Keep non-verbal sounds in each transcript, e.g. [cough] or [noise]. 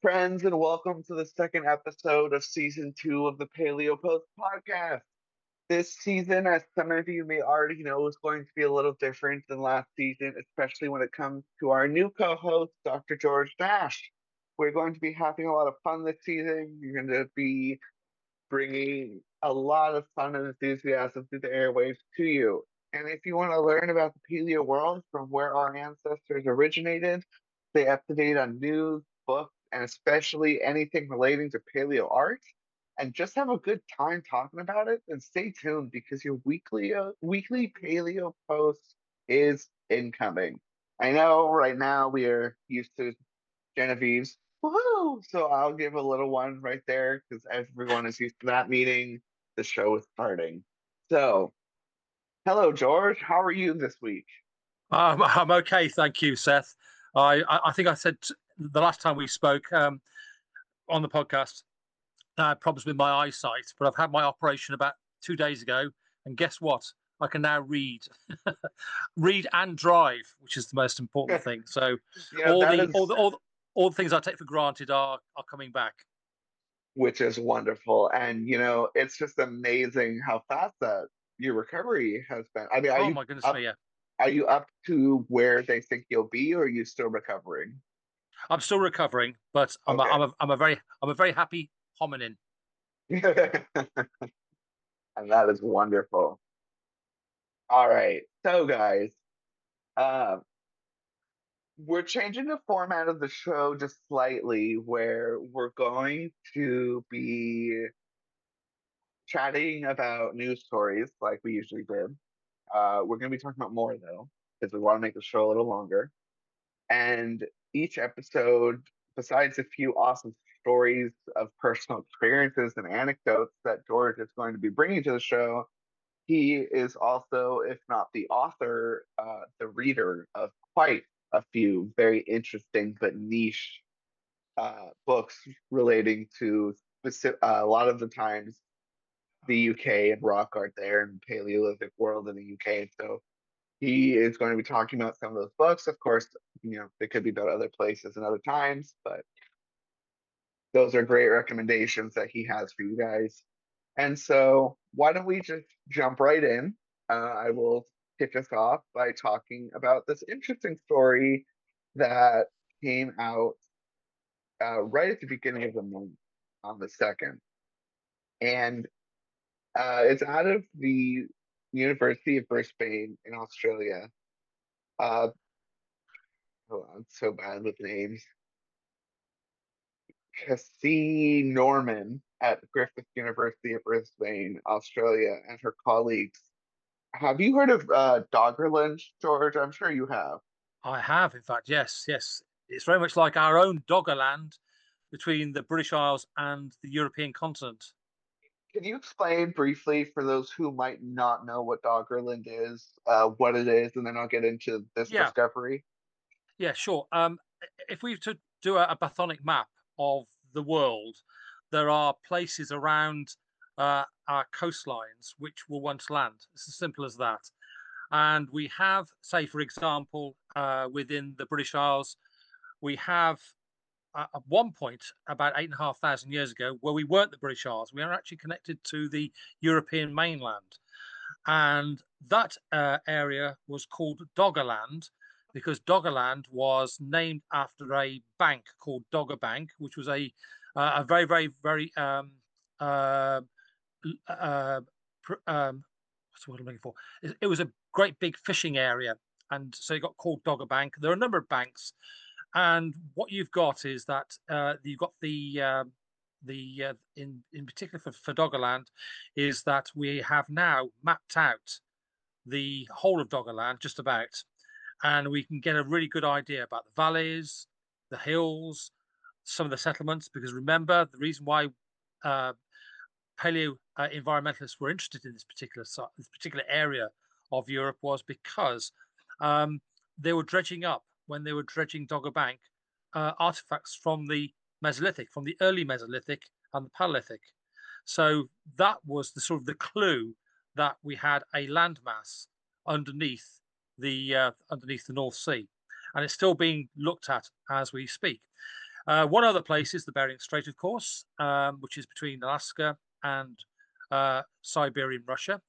Friends, and welcome to the second episode of season two of the Paleo Post podcast. This season, as some of you may already know, is going to be a little different than last season, especially when it comes to our new co host, Dr. George Dash. We're going to be having a lot of fun this season. You're going to be bringing a lot of fun and enthusiasm through the airwaves to you. And if you want to learn about the paleo world from where our ancestors originated, stay up to date on news, books, and especially anything relating to paleo art, and just have a good time talking about it, then stay tuned because your weekly uh, weekly paleo post is incoming. I know right now we are used to Genevieve's woohoo, so I'll give a little one right there because everyone is used to that meeting. The show is starting. So, hello, George. How are you this week? Um, I'm okay, thank you, Seth. I, I think I said the last time we spoke um, on the podcast, I had problems with my eyesight, but I've had my operation about two days ago, and guess what? I can now read, [laughs] read and drive, which is the most important thing. So [laughs] yeah, all, the, is... all, the, all the all the things I take for granted are are coming back, which is wonderful. And you know, it's just amazing how fast that your recovery has been. I mean, oh my goodness up, me, yeah. Are you up to where they think you'll be, or are you still recovering? I'm still recovering, but I'm, okay. a, I'm, a, I'm a very I'm a very happy hominin. [laughs] and that is wonderful. All right, so guys, uh, we're changing the format of the show just slightly, where we're going to be chatting about news stories like we usually did. Uh, we're going to be talking about more though, because we want to make the show a little longer. And each episode, besides a few awesome stories of personal experiences and anecdotes that George is going to be bringing to the show, he is also, if not the author, uh, the reader of quite a few very interesting but niche uh, books relating to specific, uh, a lot of the times the UK and rock art there and Paleolithic world in the UK. So he is going to be talking about some of those books. Of course, you know, they could be about other places and other times, but those are great recommendations that he has for you guys. And so, why don't we just jump right in? Uh, I will kick us off by talking about this interesting story that came out uh, right at the beginning of the month on the second. And uh, it's out of the University of Brisbane in Australia. Uh, oh, I'm so bad with names. Kasih Norman at Griffith University of Brisbane, Australia, and her colleagues. Have you heard of uh, Doggerland, George? I'm sure you have. I have, in fact, yes, yes. It's very much like our own Doggerland between the British Isles and the European continent. Can you explain briefly for those who might not know what Doggerland is, uh, what it is, and then I'll get into this yeah. discovery? Yeah, sure. Um, if we were to do a, a bathonic map of the world, there are places around uh, our coastlines which were once land. It's as simple as that. And we have, say, for example, uh, within the British Isles, we have at one point about eight and a half thousand years ago where we weren't the British Isles. We are actually connected to the European mainland. And that uh, area was called Doggerland because Doggerland was named after a bank called Dogger Bank, which was a uh, a very, very, very um, uh, uh, um, what's the word I'm looking for? It, it was a great big fishing area, and so it got called Dogger Bank. There are a number of banks and what you've got is that uh, you've got the uh, the uh, in in particular for, for Doggerland is that we have now mapped out the whole of Doggerland just about, and we can get a really good idea about the valleys, the hills, some of the settlements. Because remember, the reason why uh, paleo uh, environmentalists were interested in this particular this particular area of Europe was because um, they were dredging up when they were dredging Dogger Bank uh, artifacts from the Mesolithic, from the early Mesolithic and the Paleolithic. So that was the sort of the clue that we had a landmass underneath the uh, underneath the North Sea, and it's still being looked at as we speak. Uh, one other place is the Bering Strait, of course, um, which is between Alaska and uh, Siberian Russia.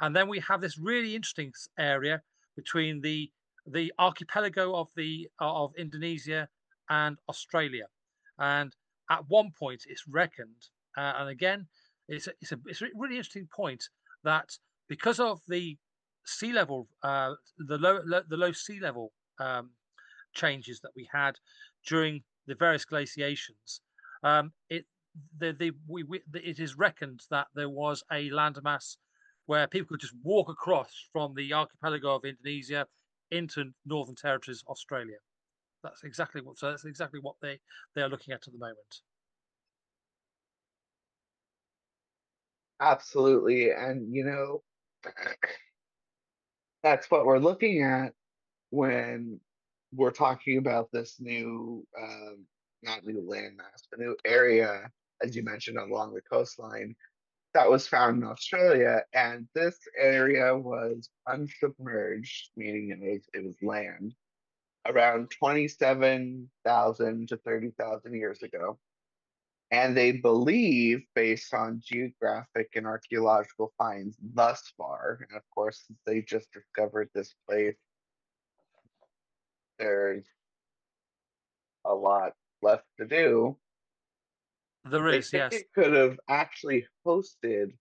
And then we have this really interesting area between the the archipelago of the of Indonesia and Australia. And at one point, it's reckoned, uh, and again, it's a, it's a it's a really interesting point that because of the sea level, uh, the low, low the low sea level um, changes that we had during the various glaciations, um, it the, the we, we, it is reckoned that there was a landmass where people could just walk across from the archipelago of Indonesia into Northern Territories, Australia. That's exactly what. So that's exactly what they they are looking at at the moment. Absolutely, and you know, that's what we're looking at when we're talking about this new, um, not new landmass, but new area, as you mentioned, along the coastline that was found in Australia, and this area was unsubmerged, meaning it was it was land, around 27,000 to 30,000 years ago. And they believe, based on geographic and archaeological finds thus far, and of course, they just discovered this place, there's a lot left to do. There They is, yes. it could have actually hosted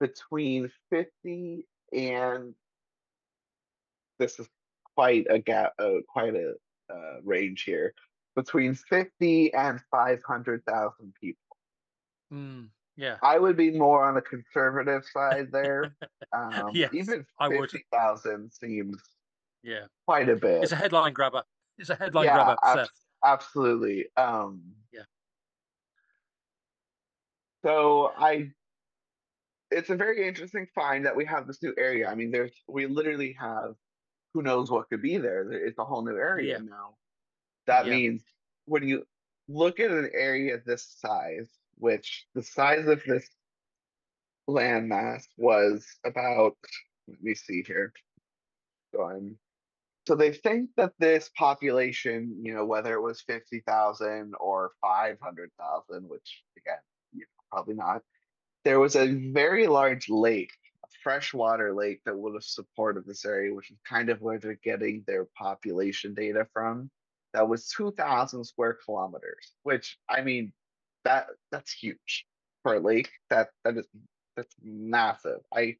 between 50 and this is quite a gap, uh, quite a uh, range here, between 50 and 500,000 people. Mm, yeah. I would be more on the conservative side there. [laughs] Um, yes, even I would. 50,000 seems Yeah. quite a bit. It's a headline grabber. It's a headline Yeah, grabber, abs- Seth. absolutely. Um, Yeah. So I, it's a very interesting find that we have this new area. I mean, there's, we literally have who knows what could be there. It's a whole new area Yeah. now. That Yeah. means when you look at an area this size, which the size of this landmass was about, let me see here. So I'm So they think that this population, you know, whether it was 50,000 or 500,000, which again, probably not, there was a very large lake, a freshwater lake that would have supported this area, which is kind of where they're getting their population data from. That was 2,000 square kilometers, which I mean, that that's huge for a lake. That that is that's massive. I,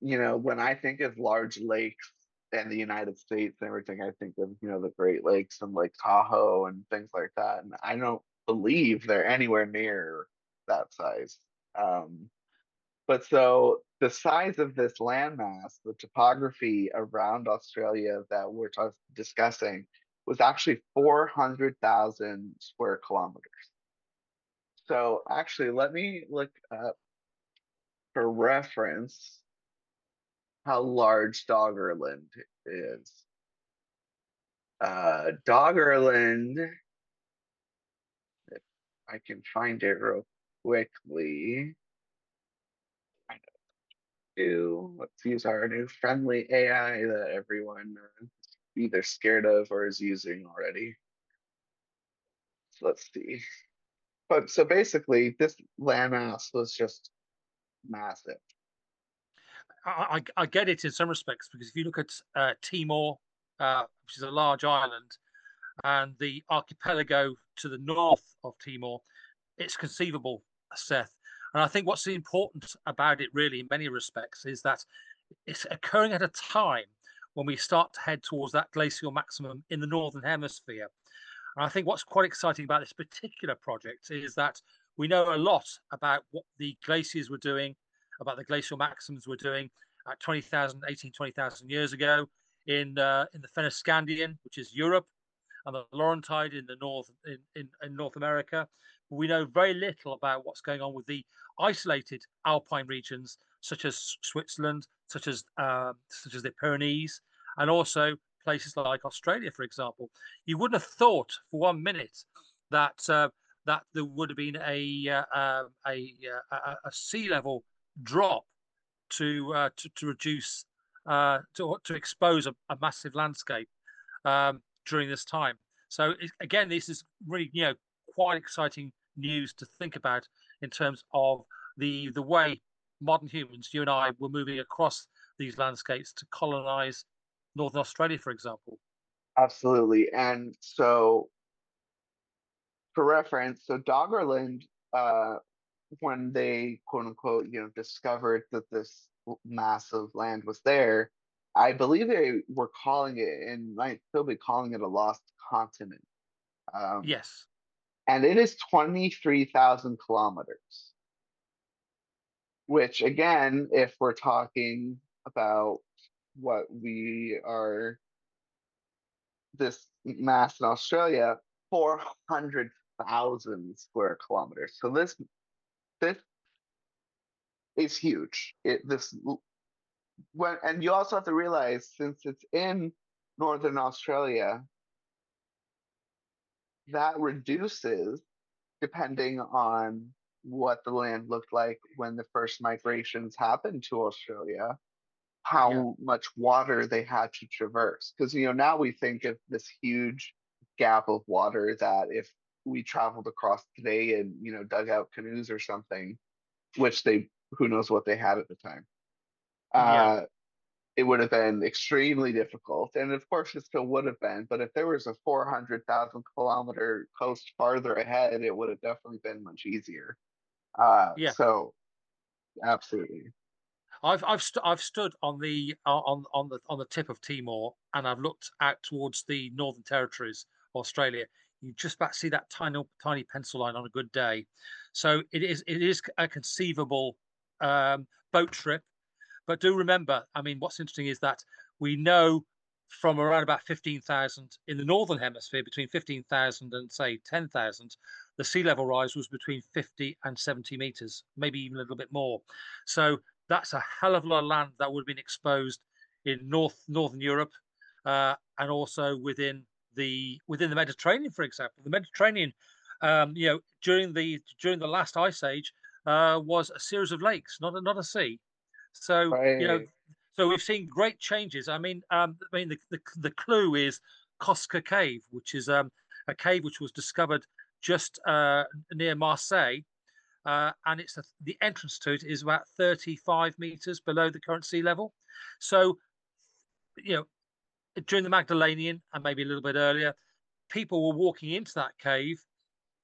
you know, when I think of large lakes in the United States and everything, I think of you know the Great Lakes and Lake Tahoe and things like that, and I don't believe they're anywhere near that size. Um, but so the size of this landmass, the topography around Australia that we're discussing was actually 400,000 square kilometers. So actually, let me look up for reference how large Doggerland is. Uh, Doggerland, I can find it real quickly. Let's use our new friendly AI that everyone uh, either scared of or is using already. So let's see. But so basically, this landmass was just massive. I, I, I get it in some respects because if you look at uh, Timor, uh, which is a large island, and the archipelago to the north of Timor, it's conceivable, Seth. And I think what's important about it, really, in many respects, is that it's occurring at a time when we start to head towards that glacial maximum in the northern hemisphere. And I think what's quite exciting about this particular project is that we know a lot about what the glaciers were doing, about the glacial maximums were doing at 20,000, 18, 20,000 years ago in uh, in the Fennoscandian, which is Europe, and the Laurentide in the north in, in, in North America. We know very little about what's going on with the isolated alpine regions, such as Switzerland, such as uh, such as the Pyrenees, and also places like Australia, for example. You wouldn't have thought for one minute that uh, that there would have been a uh, um, a, uh, a, a sea level drop to uh, to, to reduce uh, to to expose a, a massive landscape um, during this time. So again, this is really you know quite exciting news to think about in terms of the the way modern humans, you and I, were moving across these landscapes to colonize Northern Australia, for example. Absolutely. And so, for reference, so Doggerland, uh, when they quote unquote, you know, discovered that this mass of land was there, I believe they were calling it and might still be calling it a lost continent. Um, Yes. and it is 23,000 kilometers, which again, if we're talking about what we are, this mass in Australia, 400,000 square kilometers. So this, this is huge. It, this, when, and you also have to realize since it's in Northern Australia, that reduces depending on what the land looked like when the first migrations happened to Australia, how Yeah. much water they had to traverse. Because, you know, now we think of this huge gap of water that if we traveled across today and, you know, dug out canoes or something, which they, who knows what they had at the time. Yeah. Uh, it would have been extremely difficult. And of course, it still would have been. But if there was a 400,000 kilometer coast farther ahead, it would have definitely been much easier. Uh, Yeah. so absolutely. I've I've st- I've stood on the uh, on on the on the tip of Timor, and I've looked out towards the Northern Territories, Australia. You just about see that tiny tiny pencil line on a good day. So it is it is a conceivable um, boat trip. But do remember, I mean, what's interesting is that we know from around about 15,000 in the northern hemisphere, between 15,000 and say 10,000, the sea level rise was between 50 and 70 meters, maybe even a little bit more. So that's a hell of a lot of land that would have been exposed in North Northern Europe, uh, and also within the within the Mediterranean, for example. The Mediterranean, um, you know, during the during the last ice age, uh, was a series of lakes, not a, not a sea. So you know, so we've seen great changes. I mean, um, I mean, the, the the clue is Cosquer Cave, which is um, a cave which was discovered just uh, near Marseille, uh, and it's a, the entrance to it is about 35 meters below the current sea level. So, you know, during the Magdalenian and maybe a little bit earlier, people were walking into that cave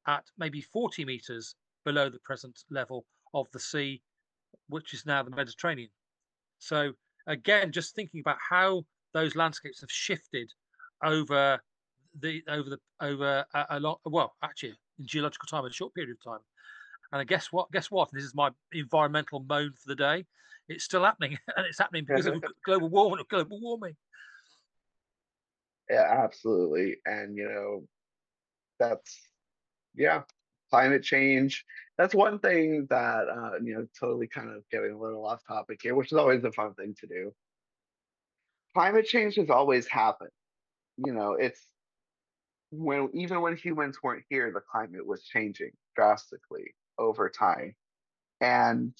at maybe 40 meters below the present level of the sea, which is now the Mediterranean. So again, just thinking about how those landscapes have shifted over the over the over a, a lot well actually in geological time a short period of time. And I guess what guess what? This is my environmental moan for the day. It's still happening [laughs] and it's happening because of [laughs] global warming global warming. Yeah, absolutely. And you know, that's yeah, climate change. That's one thing that uh, you know, totally kind of getting a little off topic here, which is always a fun thing to do. Climate change has always happened. You know, it's when even when humans weren't here, the climate was changing drastically over time. And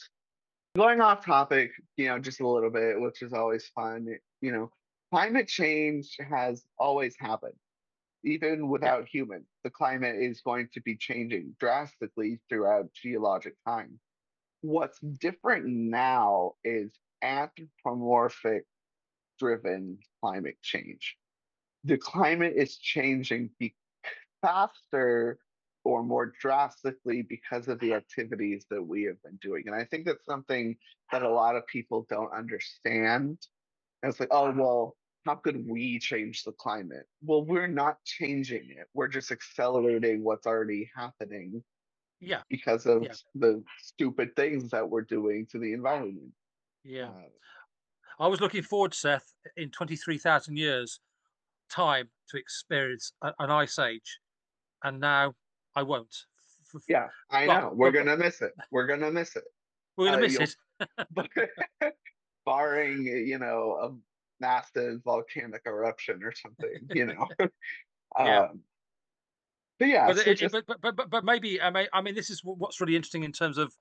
going off topic, you know, just a little bit, which is always fun, you know, climate change has always happened. Even without humans, the climate is going to be changing drastically throughout geologic time. What's different now is anthropomorphic driven climate change. The climate is changing faster or more drastically because of the activities that we have been doing. And I think that's something that a lot of people don't understand. And it's like, oh, well, how could we change the climate? Well, we're not changing it. We're just accelerating what's already happening yeah because of yeah the stupid things that we're doing to the environment. yeah Uh, I was looking forward Seth in 23,000 years time to experience a, an ice age and now I won't yeah, I but know. We're but gonna miss it. We're gonna miss it. we're Uh, gonna miss it [laughs] [laughs] barring, you know, a massive volcanic eruption or something, you [laughs] know. [laughs] yeah Um, but yeah, But so it, just but, but but but maybe I mean I mean this is what's really interesting in terms of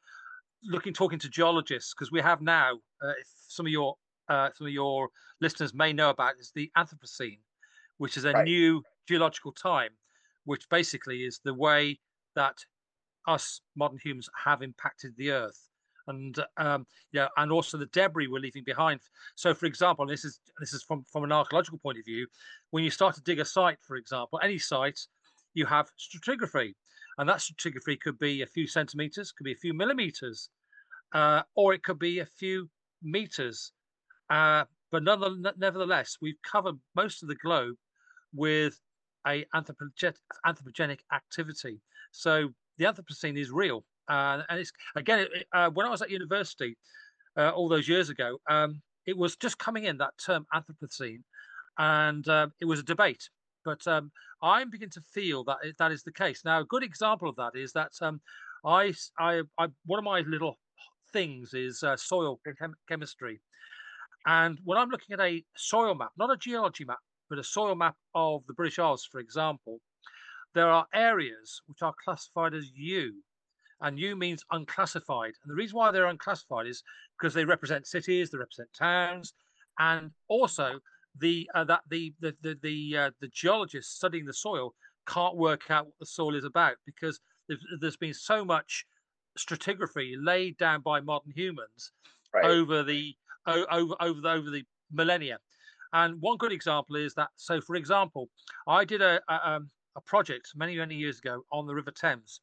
looking talking to geologists because we have now uh, if some of your uh, some of your listeners may know about is the Anthropocene, which is a right. new geological time, which basically is the way that us modern humans have impacted the Earth, and um, yeah, and also the debris we're leaving behind. So, for example, this is this is from from an archaeological point of view. When you start to dig a site, for example, any site, you have stratigraphy, and that stratigraphy could be a few centimeters, could be a few millimeters, uh, or it could be a few meters. Uh, but nevertheless, we've covered most of the globe with a anthropogenic, anthropogenic activity. So the Anthropocene is real, uh, and it's again it, uh, when I was at university uh, all those years ago, um, it was just coming in that term Anthropocene, and uh, it was a debate. But um, I'm beginning to feel that it, that is the case now. A good example of that is that um, I, I, I, one of my little things is uh, soil chem- chemistry, and when I'm looking at a soil map, not a geology map, but a soil map of the British Isles, for example, there are areas which are classified as U, and U means unclassified. And the reason why they're unclassified is because they represent cities, they represent towns, and also the uh, that the the the the, uh, the geologists studying the soil can't work out what the soil is about because there's, there's been so much stratigraphy laid down by modern humans right. over the over over the, over the millennia. And one good example is that. So, for example, I did a, a, um, a project many many years ago on the River Thames,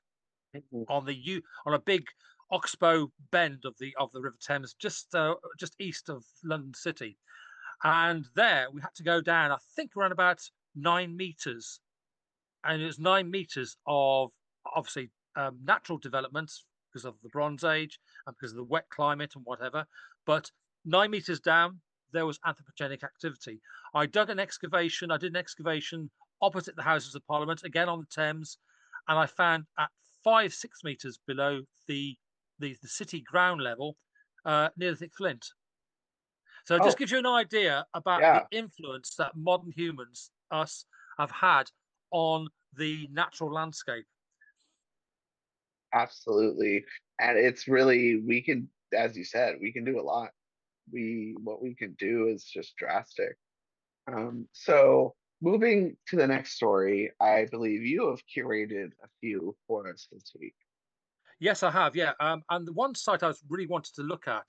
mm-hmm. on the U on a big oxbow bend of the of the River Thames, just uh, just east of London City, and there we had to go down. I think around about nine meters, and it was nine meters of obviously um, natural developments because of the Bronze Age and because of the wet climate and whatever. But nine meters down, there was anthropogenic activity. I dug an excavation. I did an excavation opposite the Houses of Parliament, again on the Thames, and I found at five, six meters below the the, the city ground level, uh, Neolithic flint. So it oh. just gives you an idea about yeah. the influence that modern humans, us, have had on the natural landscape. Absolutely. And it's really we can as you said, we can do a lot. We what we can do is just drastic. Um, so moving to the next story, I believe you have curated a few for us this week. Yes, I have. Yeah, um, and the one site I was really wanted to look at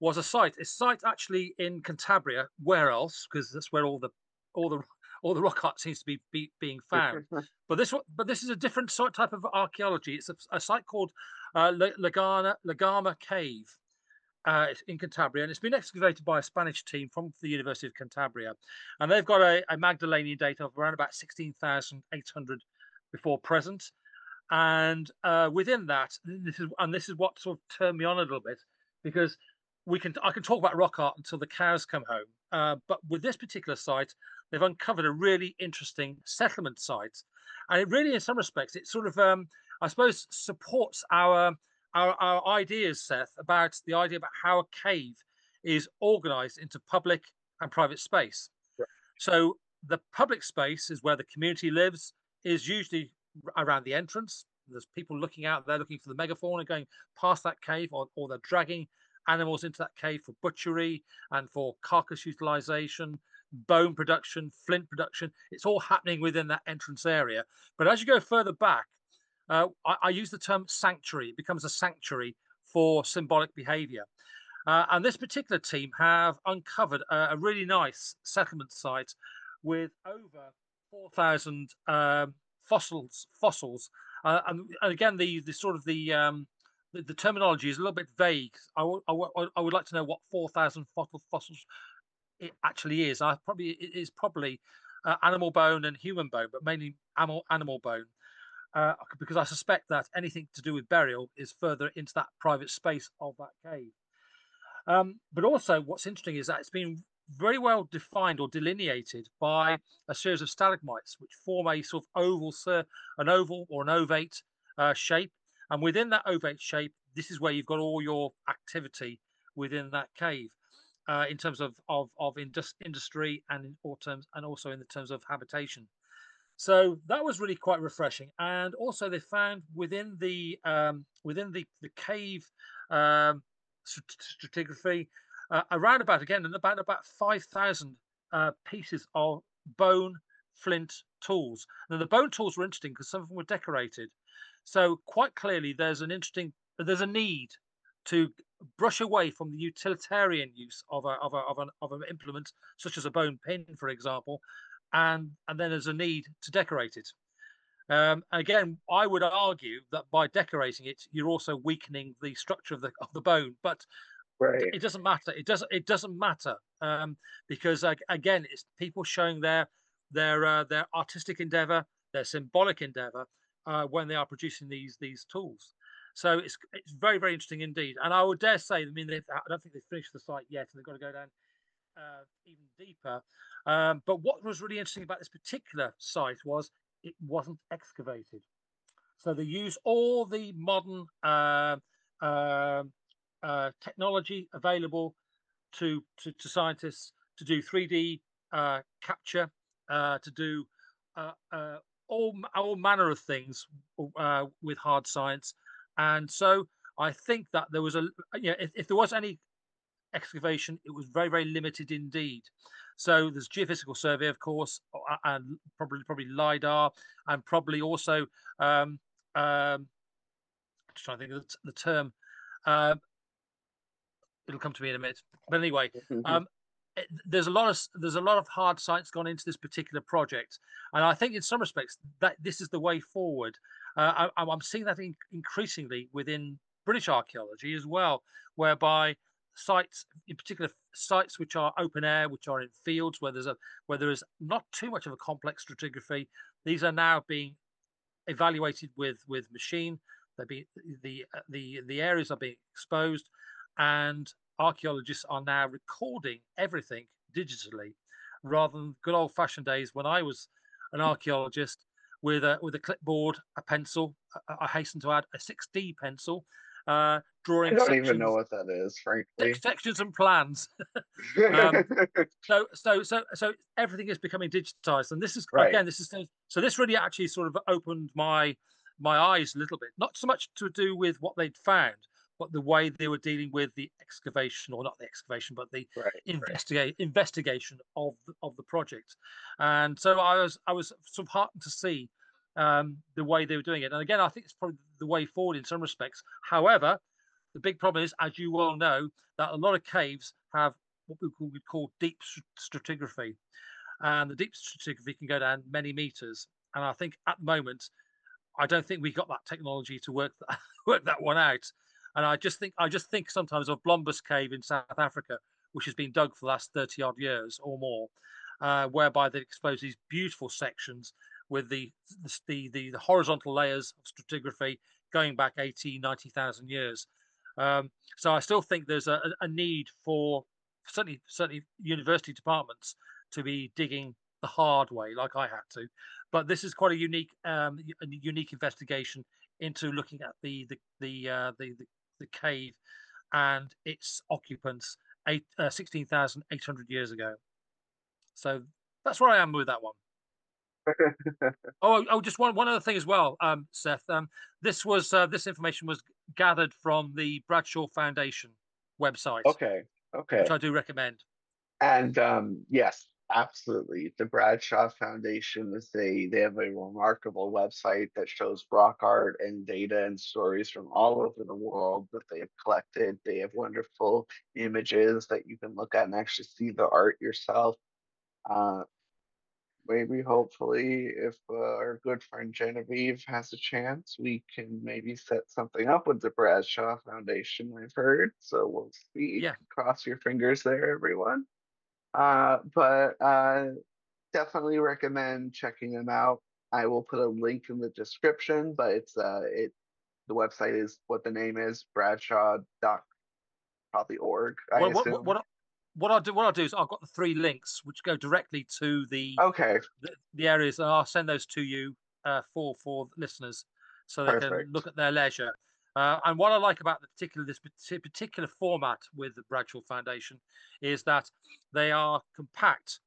was a site. A site actually in Cantabria. Where else? Because that's where all the all the all the rock art seems to be, be being [laughs] found. but this but this is a different sort type of archaeology. It's a, a site called uh, Lagana La Garma Cave. Uh, in Cantabria, and it's been excavated by a Spanish team from the University of Cantabria, and they've got a, a Magdalenian date of around about sixteen thousand eight hundred before present, and uh, within that, this is and this is what sort of turned me on a little bit because we can I can talk about rock art until the cows come home. Uh, but with this particular site, they've uncovered a really interesting settlement site, and it really, in some respects, it sort of um, I suppose supports our, our our ideas, Seth, about the idea about how a cave is organized into public and private space. So the public space is where the community lives, is usually around the entrance. There's people looking out there looking for the megafauna going past that cave, or, or they're dragging animals into that cave for butchery and for carcass utilization, bone production, flint production. It's all happening within that entrance area. But as you go further back, uh, I, I, use the term sanctuary. It becomes a sanctuary for symbolic behavior. Uh, and this particular team have uncovered a, a really nice settlement site with over 4,000 um, fossils. Fossils, uh, and, and, again, the the sort of the um, the, the, terminology is a little bit vague. I, w- I, w- I would like to know what 4,000 fossil fossils it actually is. I probably it is probably uh, animal bone and human bone, but mainly animal animal bone, uh, because I suspect that anything to do with burial is further into that private space of that cave. Um, but also, what's interesting is that it's been very well defined or delineated by a series of stalagmites, which form a sort of oval, an oval or an ovate uh, shape and within that ovate shape, this is where you've got all your activity within that cave. Uh, in terms of of, of indus- industry and in terms and also in the terms of habitation. So that was really quite refreshing. And also they found within the um, within the the cave um, stratigraphy uh, around about again and about about five thousand uh, pieces of bone, flint tools. Now the bone tools were interesting because some of them were decorated. So quite clearly, there's an interesting there's a need to brush away from the utilitarian use of a of a of an of an implement such as a bone pin, for example, and and then there's a need to decorate it. Um, again, I would argue that by decorating it, you're also weakening the structure of the of the bone. But Right. it doesn't matter. It doesn't. It doesn't matter um, because ag- again, it's people showing their their uh, their artistic endeavor, their symbolic endeavor uh, when they are producing these these tools. So it's it's very very interesting indeed. And I would dare say, I mean, I don't think they've finished the site yet, and they've got to go down uh, even deeper. Um, but what was really interesting about this particular site was it wasn't excavated. So they use all the modern uh, um uh, technology available to, to, to scientists to do 3D uh, capture, uh, to do uh, all all manner of things uh, with hard science. And so I think that there was a you know if, if there was any excavation, it was very very limited indeed. So there's geophysical survey, of course, and probably probably lidar, and probably also um, um, just trying to think of the, term. Um, it'll come to me in a minute. But anyway, um, it- there's a lot of there's a lot of hard science gone into this particular project, and I think in some respects that this is the way forward. Uh, I, I'm seeing that in, increasingly within British archaeology as well, whereby sites, in particular sites which are open air, which are in fields where there's a where there is not too much of a complex stratigraphy, these are now being evaluated with with machine. They're being the the the areas are being exposed, and archaeologists are now recording everything digitally, rather than good old fashioned days when I was an archaeologist with a with a clipboard, a pencil. I, I hasten to add a 6D pencil, uh, I don't sections, even know what that is, frankly. sections and plans. [laughs] um, [laughs] so so so so everything is becoming digitized and this is Right. again this is so this really actually sort of opened my my eyes a little bit not so much to do with what they'd found but the way they were dealing with the excavation or not the excavation but the right. investigate investigation of the, of the project and so i was i was sort of heartened to see um, the way they were doing it and again i think it's probably the way forward in some respects however the big problem is as you well know that a lot of caves have what we call, call deep stratigraphy. And the deep stratigraphy can go down many meters. And i think at the moment i don't think we've got that technology to work that, [laughs] work that one out. And i just think i just think sometimes of blombos cave in south africa which has been dug for the last 30 odd years or more uh, whereby they expose these beautiful sections with the the, the the horizontal layers of stratigraphy going back 80 90,000 years um, so i still think there's a, a need for certainly certainly university departments to be digging the hard way like i had to. But this is quite a unique um, a unique investigation into looking at the the the uh, the, the, the cave and its occupants eight, uh, 16,800 years ago. So that's where i am with that one. [laughs] Oh oh just one one other thing as well um seth. Um this was uh, this information was gathered from the bradshaw foundation website Okay. Okay. which i do recommend And um, yes, absolutely. The Bradshaw Foundation is a they have a remarkable website that shows rock art and data and stories from all over the world that they have collected. They have wonderful images that you can look at and actually see the art yourself. Uh, maybe hopefully if uh, our good friend Genevieve has a chance, we can maybe set something up with the Bradshaw Foundation. I've heard, so we'll see. Yeah. Cross your fingers there, everyone. Uh, but uh, definitely recommend checking them out. I will put a link in the description, but it's uh, it the website is what the name is Bradshaw dot probably org. I what, what, assume. what, what I'll do, what I'll do is I've got the three links which go directly to the okay, the, the areas, and I'll send those to you uh, for for listeners so they can look at their leisure. Uh, and what I like about the particular this parti- particular format with the Bradshaw Foundation is that they are compact,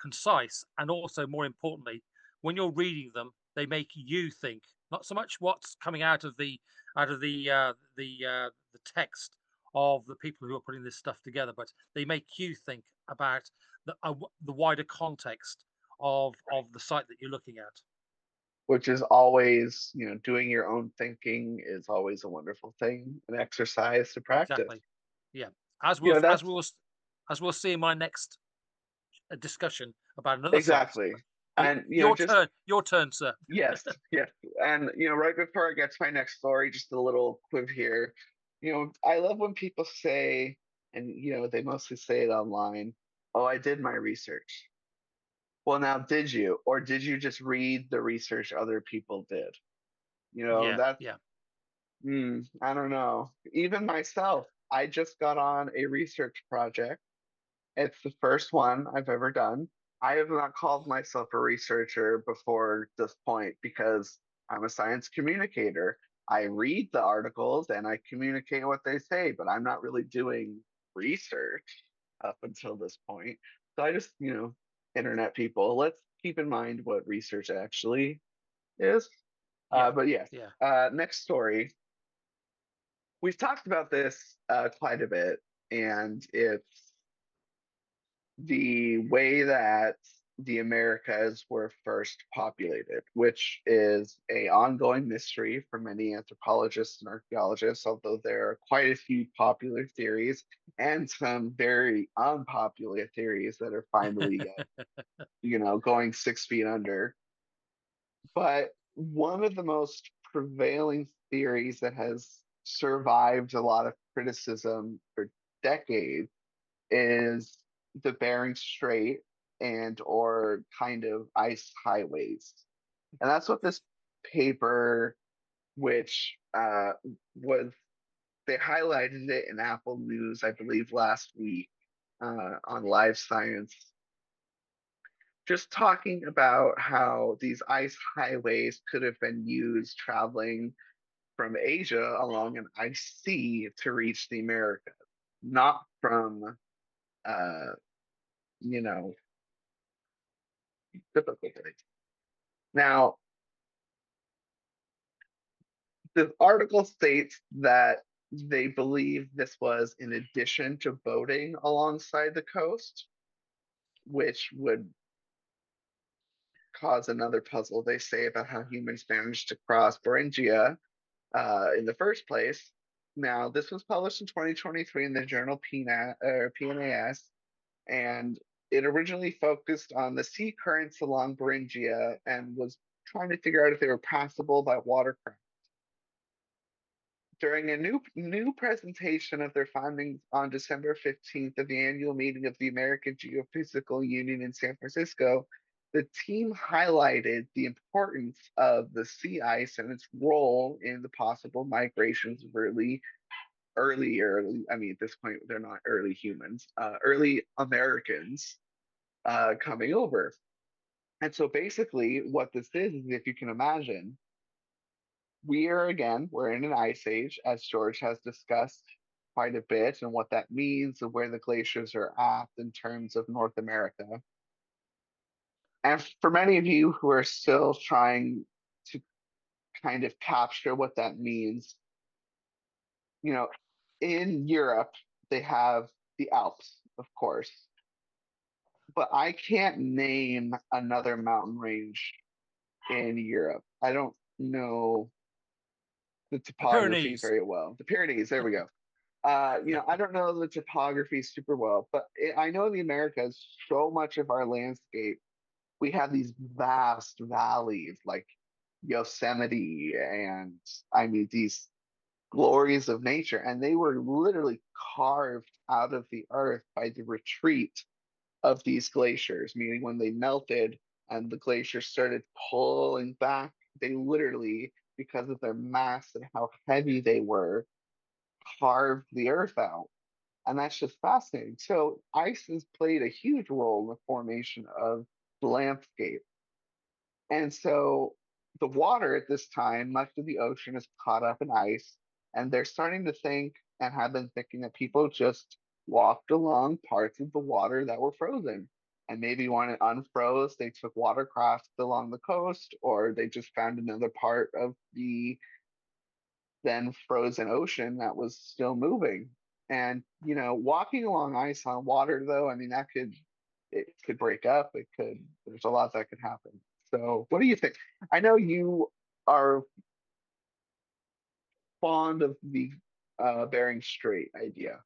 concise, and also more importantly, when you're reading them, they make you think. Not so much what's coming out of the out of the uh, the uh, the text of the people who are putting this stuff together, but they make you think about the uh, the wider context of of the site that you're looking at. which is always, you know, doing your own thinking is always a wonderful thing, an exercise to practice. Exactly. Yeah. As we'll know, as we'll as we'll see in my next uh, discussion about another exactly. Y- And, you know, Your just turn. Your turn, sir. yes, yes. And, you know, right before I get to my next story, just a little quib here. You know, I love when people say, and, you know, they mostly say it online, oh, I did my research. Well, now, did you? Or did you just read the research other people did? You know, Yeah. that's Yeah. Hmm, I don't know. Even myself, I just got on a research project. It's the first one I've ever done. I have not called myself a researcher before this point because I'm a science communicator. I read the articles and I communicate what they say, but I'm not really doing research up until this point. So I just, you know, internet people, let's keep in mind what research actually is. Uh, but yes, Yeah. uh, next story we've talked about this uh, quite a bit, and it's the way that the Americas were first populated, which is a ongoing mystery for many anthropologists and archaeologists, although there are quite a few popular theories and some very unpopular theories that are finally, uh, [laughs] you know, going six feet under. But one of the most prevailing theories that has survived a lot of criticism for decades is the Bering Strait and or kind of ice highways. And that's what this paper, which uh, was they highlighted it in Apple News, I believe, last week uh, on Live Science just talking about how these ice highways could have been used traveling from Asia along an ice sea to reach the Americas, not from, uh, you know, typical things. Now, this article states that they believe this was in addition to boating alongside the coast, which would cause another puzzle. They say about how humans managed to cross Beringia uh, in the first place. Now, this was published in 2023 in the journal PNA, PNAS, and it originally focused on the sea currents along Beringia and was trying to figure out if they were passable by watercraft. During a new new presentation of their findings on December 15th of the annual meeting of the American Geophysical Union in San Francisco, the team highlighted the importance of the sea ice and its role in the possible migrations of early, early, early. I mean, at this point, they're not early humans, uh, early Americans uh, coming over. And so, basically, what this is is if you can imagine, we are again, we're in an ice age, as George has discussed quite a bit, and what that means and where the glaciers are at in terms of North America. And for many of you who are still trying to kind of capture what that means, you know, in Europe, they have the Alps, of course. But I can't name another mountain range in Europe. I don't know the topography Pyrenees. very well. The Pyrenees, there we go. Uh, you know, I don't know the topography super well, but it, I know in the Americas, so much of our landscape we have these vast valleys like Yosemite and I mean these glories of nature and they were literally carved out of the earth by the retreat of these glaciers meaning when they melted and the glaciers started pulling back they literally because of their mass and how heavy they were carved the earth out. And that's just fascinating. So ice has played a huge role in the formation of the landscape. And so the water at this time, much of the ocean is caught up in ice, and they're starting to think and have been thinking that people just walked along parts of the water that were frozen. And maybe when it unfroze, they took watercraft along the coast, or they just found another part of the then frozen ocean that was still moving. And, you know, walking along ice on water, though, I mean, that could it could break up. It could. There's a lot that could happen. So, what do you think? I know you are fond of the uh, Bering Strait idea.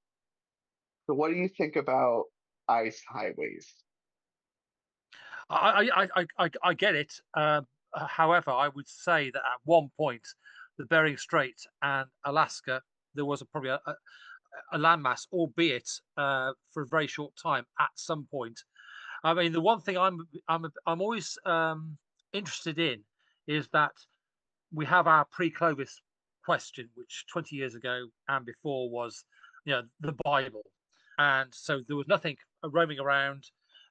So, what do you think about ice highways? I I I I, get it. Uh, however, I would say that at one point, the Bering Strait and Alaska, there was a, probably a, a, a landmass, albeit uh, for a very short time at some point. I mean, the one thing I'm I'm I'm always um, interested in is that we have our pre-Clovis question, which 20 years ago and before was, you know, the Bible, and so there was nothing roaming around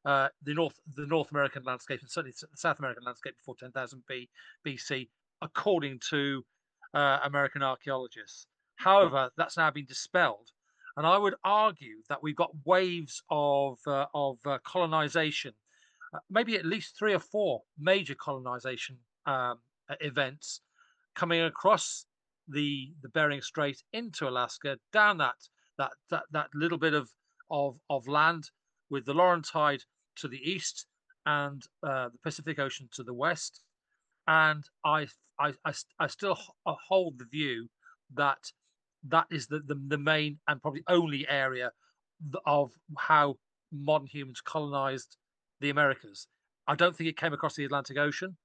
uh, the North the North American landscape and certainly the South American landscape before 10,000 B, BC, according to uh, American archaeologists. However, that's now been dispelled, and I would argue that we've got waves of uh, of uh, colonization, uh, maybe at least three or four major colonization um, events coming across the the Bering Strait into Alaska, down that that that, that little bit of of of land with the Laurentide to the east and uh, the Pacific Ocean to the west. And I, I, I, I still uh, hold the view that that is the, the, the main and probably only area of how modern humans colonized the Americas. I don't think it came across the Atlantic Ocean.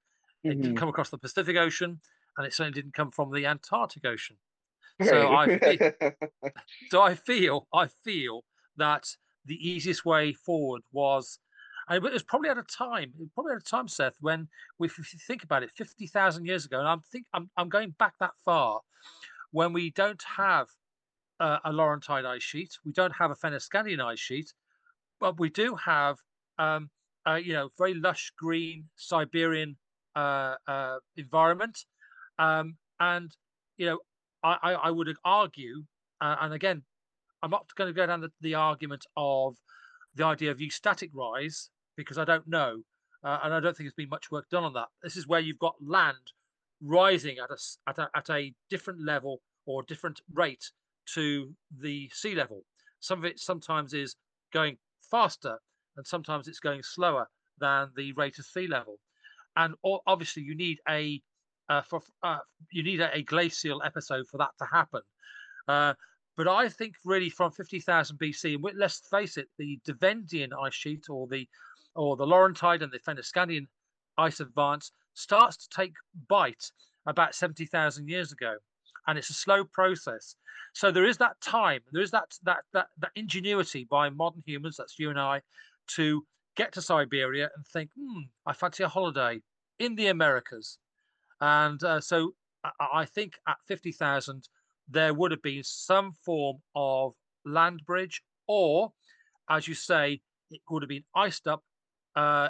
It mm-hmm. didn't come across the Pacific Ocean, and it certainly didn't come from the Antarctic Ocean. So I, feel, [laughs] so I feel, I feel that the easiest way forward was and it was probably at a time, probably at a time, Seth, when we, if you think about it, fifty thousand years ago, and I'm think I'm, I'm going back that far, when we don't have uh, a Laurentide ice sheet, we don't have a Fennoscandian ice sheet, but we do have, um, uh, you know, very lush green Siberian uh, uh environment, um, and you know, I, I, I would argue, uh, and again, I'm not going to go down the, the argument of the idea of eustatic rise because I don't know, uh, and I don't think there's been much work done on that. This is where you've got land rising at a at a, at a different level or different rate to the sea level. Some of it sometimes is going faster, and sometimes it's going slower than the rate of sea level. And obviously, you need a uh, for uh, you need a, a, glacial episode for that to happen. Uh, but I think really from 50,000 BC, and let's face it, the Devensian ice sheet or the or the Laurentide and the Fennoscandian ice advance starts to take bite about 70,000 years ago. And it's a slow process. So there is that time, there is that, that, that, that ingenuity by modern humans, that's you and I, to get to Siberia and think, hmm, I fancy a holiday in the Americas. And uh, so I, I think at 50,000, there would have been some form of land bridge, or as you say, it would have been iced up uh,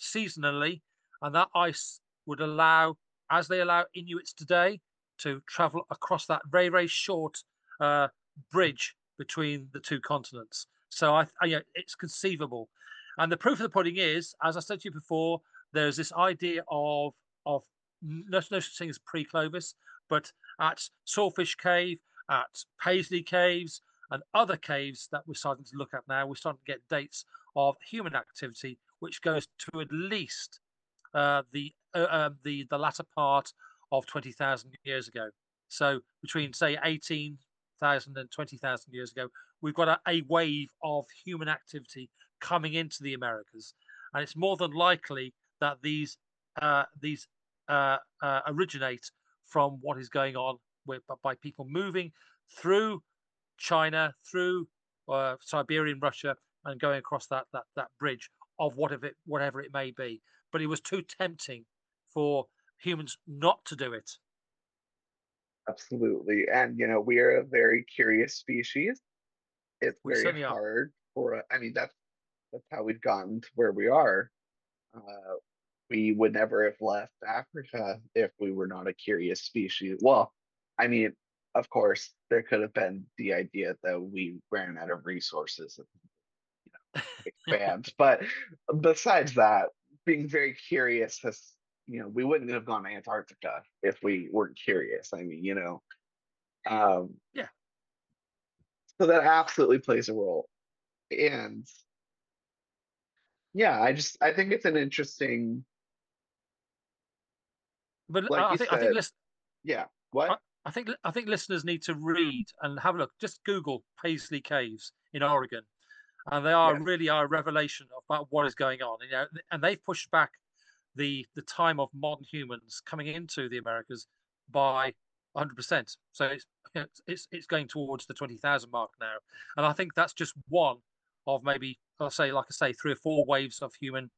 seasonally, and that ice would allow, as they allow Inuits today, to travel across that very very short uh, bridge between the two continents. So I, I, you know, it's conceivable, and the proof of the pudding is, as I said to you before, there's this idea of of no, no such thing as pre-Clovis, but at Sawfish Cave, at Paisley Caves, and other caves that we're starting to look at now, we're starting to get dates of human activity which goes to at least uh, the uh, um, the the latter part of twenty thousand years ago. So between say eighteen thousand and twenty thousand years ago, we've got a, a wave of human activity coming into the Americas, and it's more than likely that these uh, these uh, uh, originate from what is going on with, by people moving through China, through uh, Siberian Russia, and going across that that that bridge of whatever it, whatever it may be. But it was too tempting for humans not to do it. Absolutely, and you know we are a very curious species. It's we very hard are. for. I mean that's that's how we've gotten to where we are. Uh, we would never have left Africa if we were not a curious species. Well, I mean, of course, there could have been the idea that we ran out of resources and [laughs] expand. but besides that, being very curious has, you know, we wouldn't have gone to Antarctica if we weren't curious. I mean, you know, um, yeah. So that absolutely plays a role. And yeah, I just I think it's an interesting, But like I I think I think said, lis yeah. I What? I think I think listeners need to read and have a look. Just Google Paisley Caves in Oregon, and they are Yes, really are a revelation about what is going on. You know, and they've pushed back the the time of modern humans coming into the Americas by 100%. So it's it's it's going towards the 20,000 mark now, and I think that's just one of maybe I'll say like I say three or four waves of human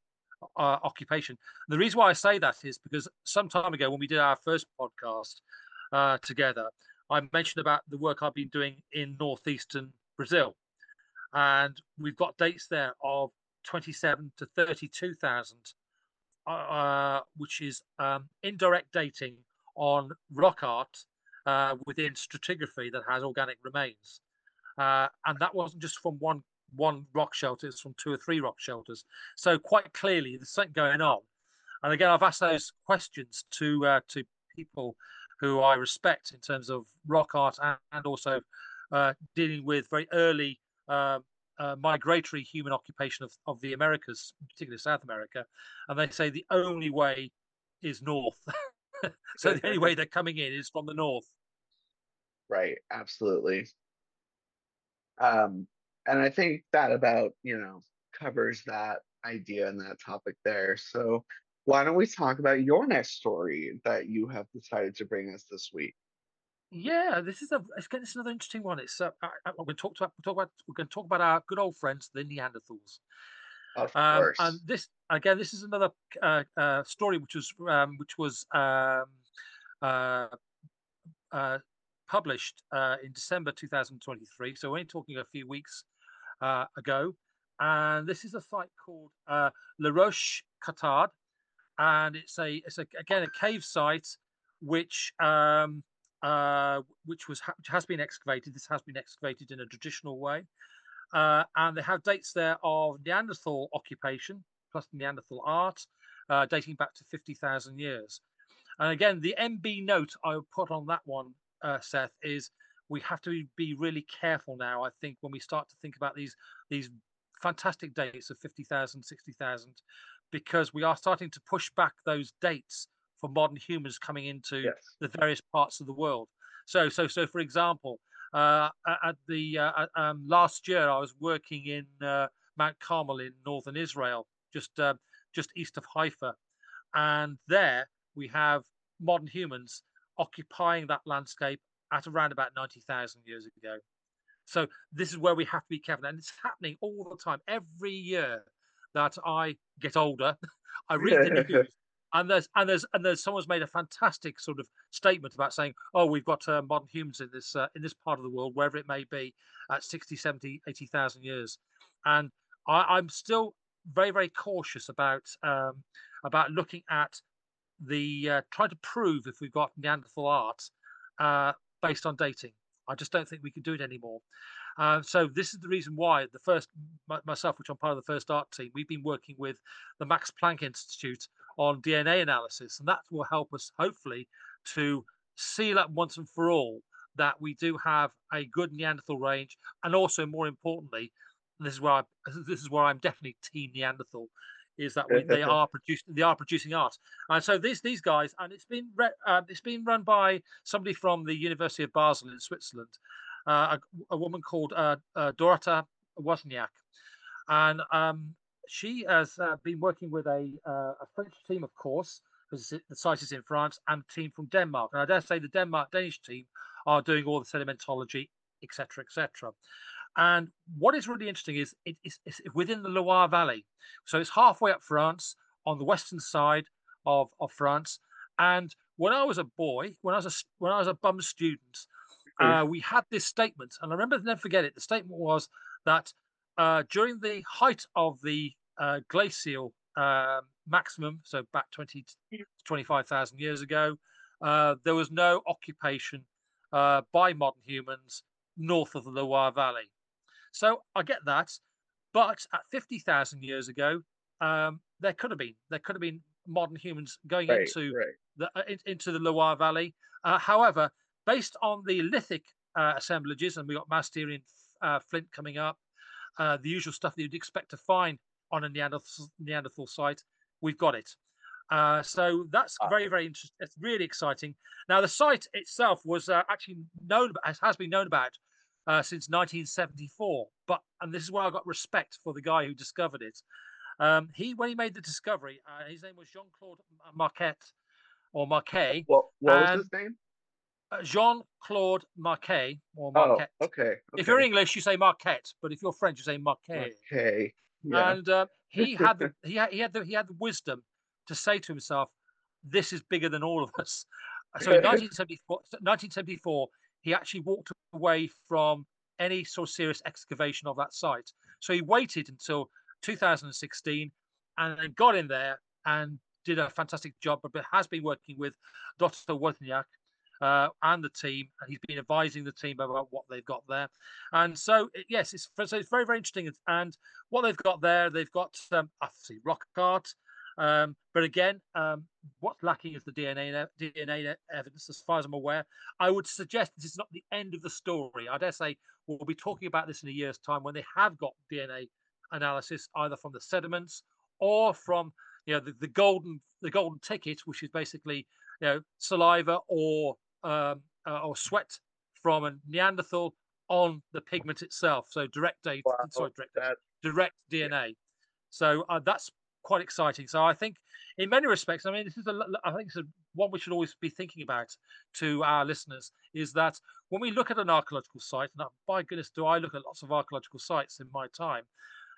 uh, occupation. The reason why I say that is because some time ago when we did our first podcast uh, together, I mentioned about the work I've been doing in northeastern Brazil, and we've got dates there of 27 to 32,000 uh, uh, which is um, indirect dating on rock art uh, within stratigraphy that has organic remains. Uh, and that wasn't just from one one rock shelter; it's from two or three rock shelters. So quite clearly, there's something going on. And again, I've asked those questions to uh, to people who I respect in terms of rock art and, and also uh, dealing with very early uh, uh, migratory human occupation of, of the Americas, particularly South America. And they say the only way is north. [laughs] so the only way they're coming in is from the north. right, absolutely. Um, and I think that about, you know, covers that idea and that topic there. So why don't we talk about your next story that you have decided to bring us this week? Yeah, this is a it's, this is another interesting one. It's uh, I, I, we're going to talk about talk about we're going to talk about our good old friends, the Neanderthals. Of Um, and this again, this is another uh, uh, story which was um, which was um, uh, uh, published uh, in December 2023. So we're only talking a few weeks uh, ago. And this is a site called uh, La Roche Cotard, and it's a it's a, again a cave site which um, uh, which was which has been excavated. This has been excavated in a traditional way, uh, and they have dates there of Neanderthal occupation plus Neanderthal art, uh, dating back to fifty thousand years. And again, the NB note I put on that one, uh, Seth, is we have to be really careful now. I think when we start to think about these these fantastic dates of 50,000, 60,000, because we are starting to push back those dates for modern humans coming into Yes. the various parts of the world. So, so, so, for example, uh, at the uh, uh, um, last year, I was working in uh, Mount Carmel in northern Israel, just uh, just east of Haifa, and there we have modern humans occupying that landscape at around about 90,000 years ago. So this is where we have to be careful, and it's happening all the time. Every year that I get older, [laughs] I read the [laughs] news, and there's and there's and there's someone's made a fantastic sort of statement about saying, "Oh, we've got uh, modern humans in this uh, in this part of the world, wherever it may be, at 60, 70, 80,000 years," and I, I'm still very very cautious about um, about looking at the uh, trying to prove if we've got Neanderthal art uh, based on dating. I just don't think we can do it anymore. Uh, so this is the reason why the first my, myself, which I'm part of the first art team, we've been working with the Max Planck Institute on DNA analysis, and that will help us hopefully to seal up once and for all that we do have a good Neanderthal range, and also more importantly, this is where I, [laughs] this is where I'm definitely team Neanderthal, is that we, they [laughs] are producing they are producing art, and so these these guys, and it's been re, uh, it's been run by somebody from the University of Basel in Switzerland, uh, a, a woman called uh, uh, Dorota Wojtczak, and um, she has uh, been working with a, uh, a French team, of course, because the site is in France, and a team from Denmark. And I dare say the Denmark Danish team are doing all the sedimentology, etc., etc. And what is really interesting is it is it's within the Loire Valley, so it's halfway up France on the western side of, of France. And when I was a boy, when I was a when I was a bum student, uh, we had this statement, and I remember never forget it. The statement was that uh, during the height of the uh, glacial um maximum, so back 20 to 25,000 years ago, uh, there was no occupation uh, by modern humans north of the Loire Valley. So I get that, but at 50,000 years ago, um, there could have been there could have been modern humans going Right, into right. the uh, into the Loire Valley. Uh, however, based on the lithic uh, assemblages, and we got Mousterian uh, flint coming up, uh, the usual stuff that you'd expect to find on a Neanderthal, Neanderthal site, we've got it. Uh, so that's Ah. very, very interesting. It's really exciting. Now, the site itself was uh, actually known, has been known about uh, since 1974. But and this is why I got respect for the guy who discovered it. Um, he, when he made the discovery, uh, his name was Jean Claude Marquette or Marquet. What what was his name? Uh, Jean Claude Marquet or Oh, Marquette. okay. If you're English, you say Marquette, but if you're French, you say Marquet. Okay. Yeah. And uh, he [laughs] had the he had, he had the he had the wisdom to say to himself, "This is bigger than all of us." So in [laughs] 1974, 1974 he actually walked away from any sort of serious excavation of that site. So he waited until 2016 and then got in there and did a fantastic job. But has been working with Dr. Wojtczak uh, and the team, and he's been advising the team about what they've got there. And so, yes, it's, so it's very, very interesting. And what they've got there, they've got um, obviously rock art, um, but again, um, what's lacking is the DNA DNA evidence, as far as I'm aware. I would suggest this is not the end of the story. I dare say we'll be talking about this in a year's time when they have got DNA analysis, either from the sediments or from you know the, the golden the golden ticket, which is basically you know saliva or um, uh, or sweat from a Neanderthal on the pigment itself. So direct date, Wow, sorry, direct, direct DNA. So uh, that's quite exciting. So I think, in many respects, I mean, this is a, I think it's one we should always be thinking about to our listeners is that when we look at an archaeological site, and uh, by goodness, do I look at lots of archaeological sites in my time,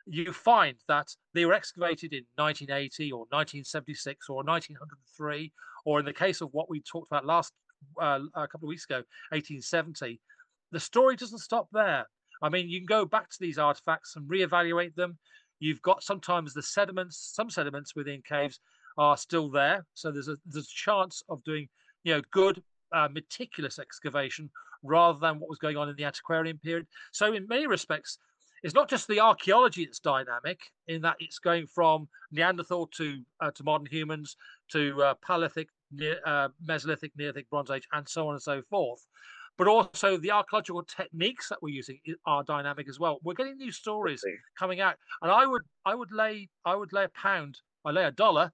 you find that they were excavated in 1980 or 1976 or 1903, or in the case of what we talked about last uh, a couple of weeks ago, 1870. The story doesn't stop there. I mean, you can go back to these artifacts and reevaluate them. You've got sometimes the sediments, some sediments within caves are still there. So there's a there's a chance of doing, you know, good, uh, meticulous excavation rather than what was going on in the antiquarian period. So in many respects, it's not just the archaeology that's dynamic in that it's going from Neanderthal to uh, to modern humans to uh, Paleolithic, ne- uh, Mesolithic, Neolithic, Bronze Age, and so on and so forth. But also the archaeological techniques that we're using are dynamic as well. We're getting new stories coming out, and I would I would lay I would lay a pound, I lay a dollar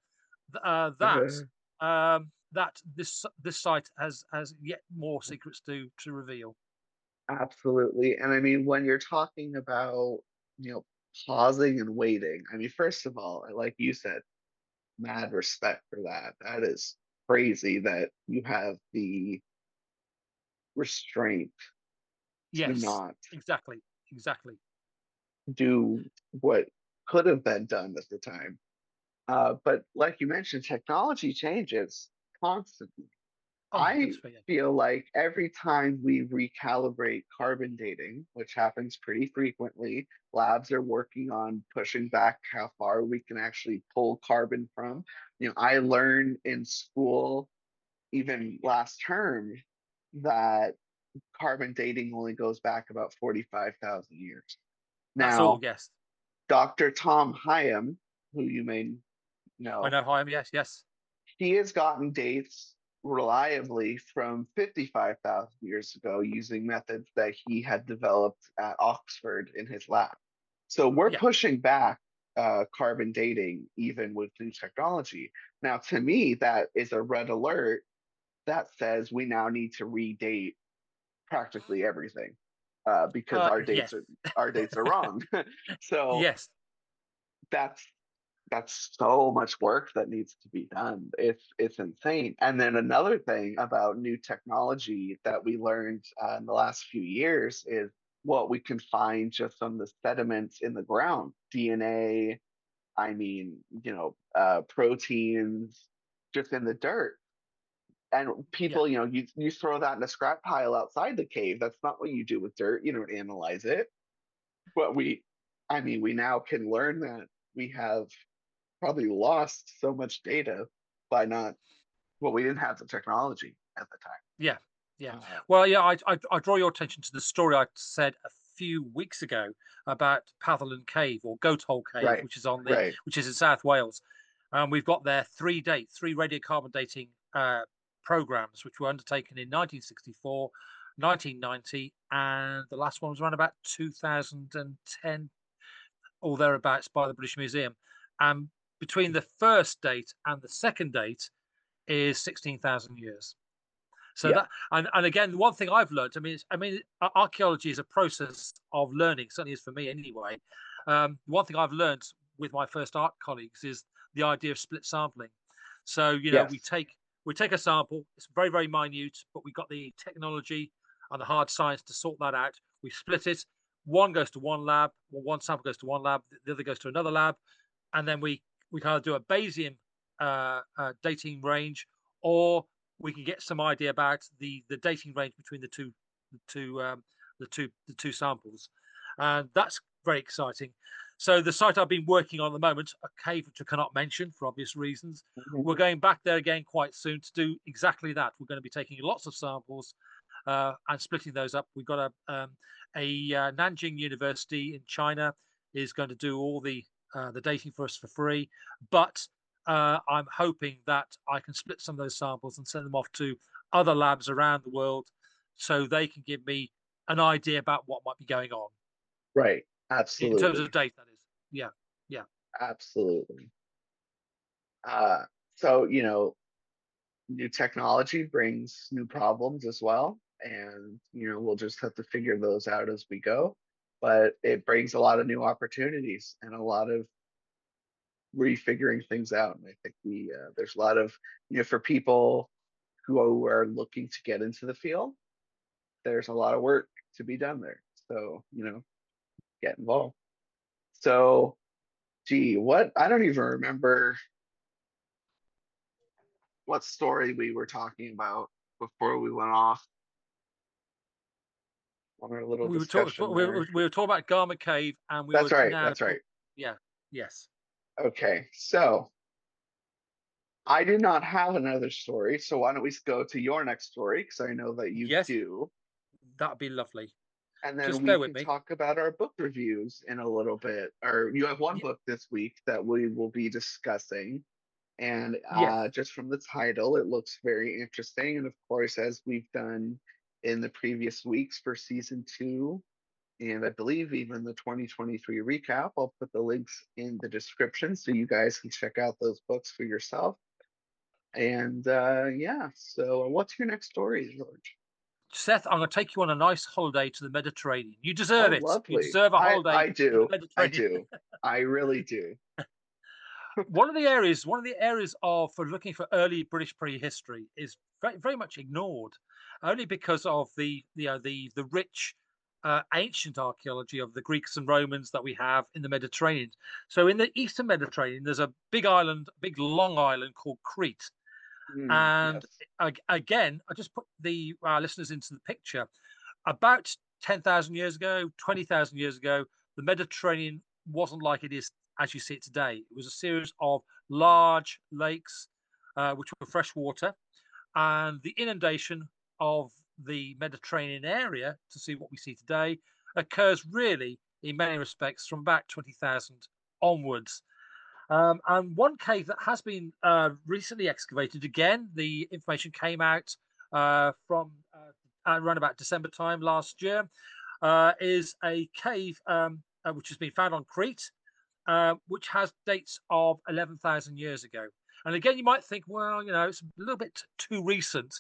uh, that um, that this this site has has yet more secrets to to reveal. Absolutely. And I mean, when you're talking about, you know, pausing and waiting, I mean, first of all, like you said, mad respect for that. That is crazy that you have the restraint Yes, not exactly, exactly. do what could have been done at the time. Uh, but like you mentioned, technology changes constantly. Oh, I goodness me, yeah. feel like every time we recalibrate carbon dating, which happens pretty frequently, labs are working on pushing back how far we can actually pull carbon from. You know, I learned in school, even last term, that carbon dating only goes back about 45,000 years. Now. Yes, Dr. Tom Higham, who you may know, I know. Higham. Yes, yes. he has gotten dates reliably from 55,000 years ago using methods that he had developed at Oxford in his lab. So we're Yeah. pushing back uh, carbon dating even with new technology. Now, to me, that is a red alert that says we now need to redate practically everything uh, because Uh, our dates yes. are our dates are wrong. [laughs] so Yes, that's that's so much work that needs to be done. It's it's insane. And then another thing about new technology that we learned uh, in the last few years is what we can find just on the sediments in the ground, DNA. I mean, you know, uh, proteins just in the dirt. And people, you know, you you throw that in a scrap pile outside the cave. That's not what you do with dirt. You don't analyze it. But we, I mean, we now can learn that we have probably lost so much data by not well we didn't have the technology at the time yeah, yeah. Uh, Well, yeah, I, I, I draw your attention to the story I said a few weeks ago about Paviland Cave or Goat Hole Cave, Right, which is on the right which is in South Wales. Um, we've got there three dates, three radiocarbon dating uh, programs, which were undertaken in 1964, 1990, and the last one was around about 2010. or thereabouts by the British Museum. And between the first date and the second date is 16,000 years. So yeah. that, and, and again, one thing I've learned, I mean, I mean, archaeology is a process of learning, certainly is for me anyway. Um, one thing I've learned with my first art colleagues is the idea of split sampling. So, you know, yes. we take, we take a sample, it's very, very minute, but we've got the technology and the hard science to sort that out. We split it. One goes to one lab, one sample goes to one lab, the other goes to another lab, and then we we kind of do a Bayesian uh, uh, dating range, or we can get some idea about the the dating range between the two the two um, the two the two samples, and that's very exciting. So the site I've been working on at the moment, a cave which I cannot mention for obvious reasons, mm-hmm. we're going back there again quite soon to do exactly that. We're going to be taking lots of samples uh, and splitting those up. We've got a um, a uh, Nanjing University in China is going to do all the uh, the dating for us for free, but uh, I'm hoping that I can split some of those samples and send them off to other labs around the world so they can give me an idea about what might be going on. Right. Absolutely. In terms of date, that is. Yeah. Yeah. Absolutely. Uh, so, you know, new technology brings new problems as well. And, you know, we'll just have to figure those out as we go. But it brings a lot of new opportunities and a lot of refiguring things out. And I think we, uh, there's a lot of you know for people who are looking to get into the field, there's a lot of work to be done there. So you know, get involved. So, gee, what I don't even remember what story we were talking about before we went off on our little we were, talking, we, were, we were talking about Garma Cave, and we that's right. That's right. Yeah. Yes. Okay, so I do not have another story, so why don't we go to your next story? Because I know that you yes, do. That'd be lovely. And then Just we can me. talk about our book reviews in a little bit. Or you have one yeah. book this week that we will be discussing. And uh, just from the title, it looks very interesting. And of course, as we've done in the previous weeks for season two, and I believe even the 2023 recap. I'll put the links in the description so you guys can check out those books for yourself. And uh, yeah, so what's your next story, George? Seth, I'm going to take you on a nice holiday to the Mediterranean. You deserve oh, it. Lovely. You deserve a holiday. I, I do. I do. I really do. [laughs] one of the areas, one of the areas of for looking for early British prehistory is very, very much ignored, only because of the you know the the rich uh, ancient archaeology of the Greeks and Romans that we have in the Mediterranean. So in the Eastern Mediterranean, there's a big island, big long island called Crete. Mm, and yes. again, I just put the uh, listeners into the picture. About 10,000 years ago, 20,000 years ago, the Mediterranean wasn't like it is as you see it today. It was a series of large lakes, uh, which were freshwater, and the inundation of the Mediterranean area to see what we see today occurs really in many respects from about 20,000 onwards. Um, and one cave that has been uh, recently excavated again, the information came out uh, from uh, around about December time last year, uh, is a cave um, uh, which has been found on Crete, uh, which has dates of 11,000 years ago. And again, you might think, well, you know, it's a little bit too recent.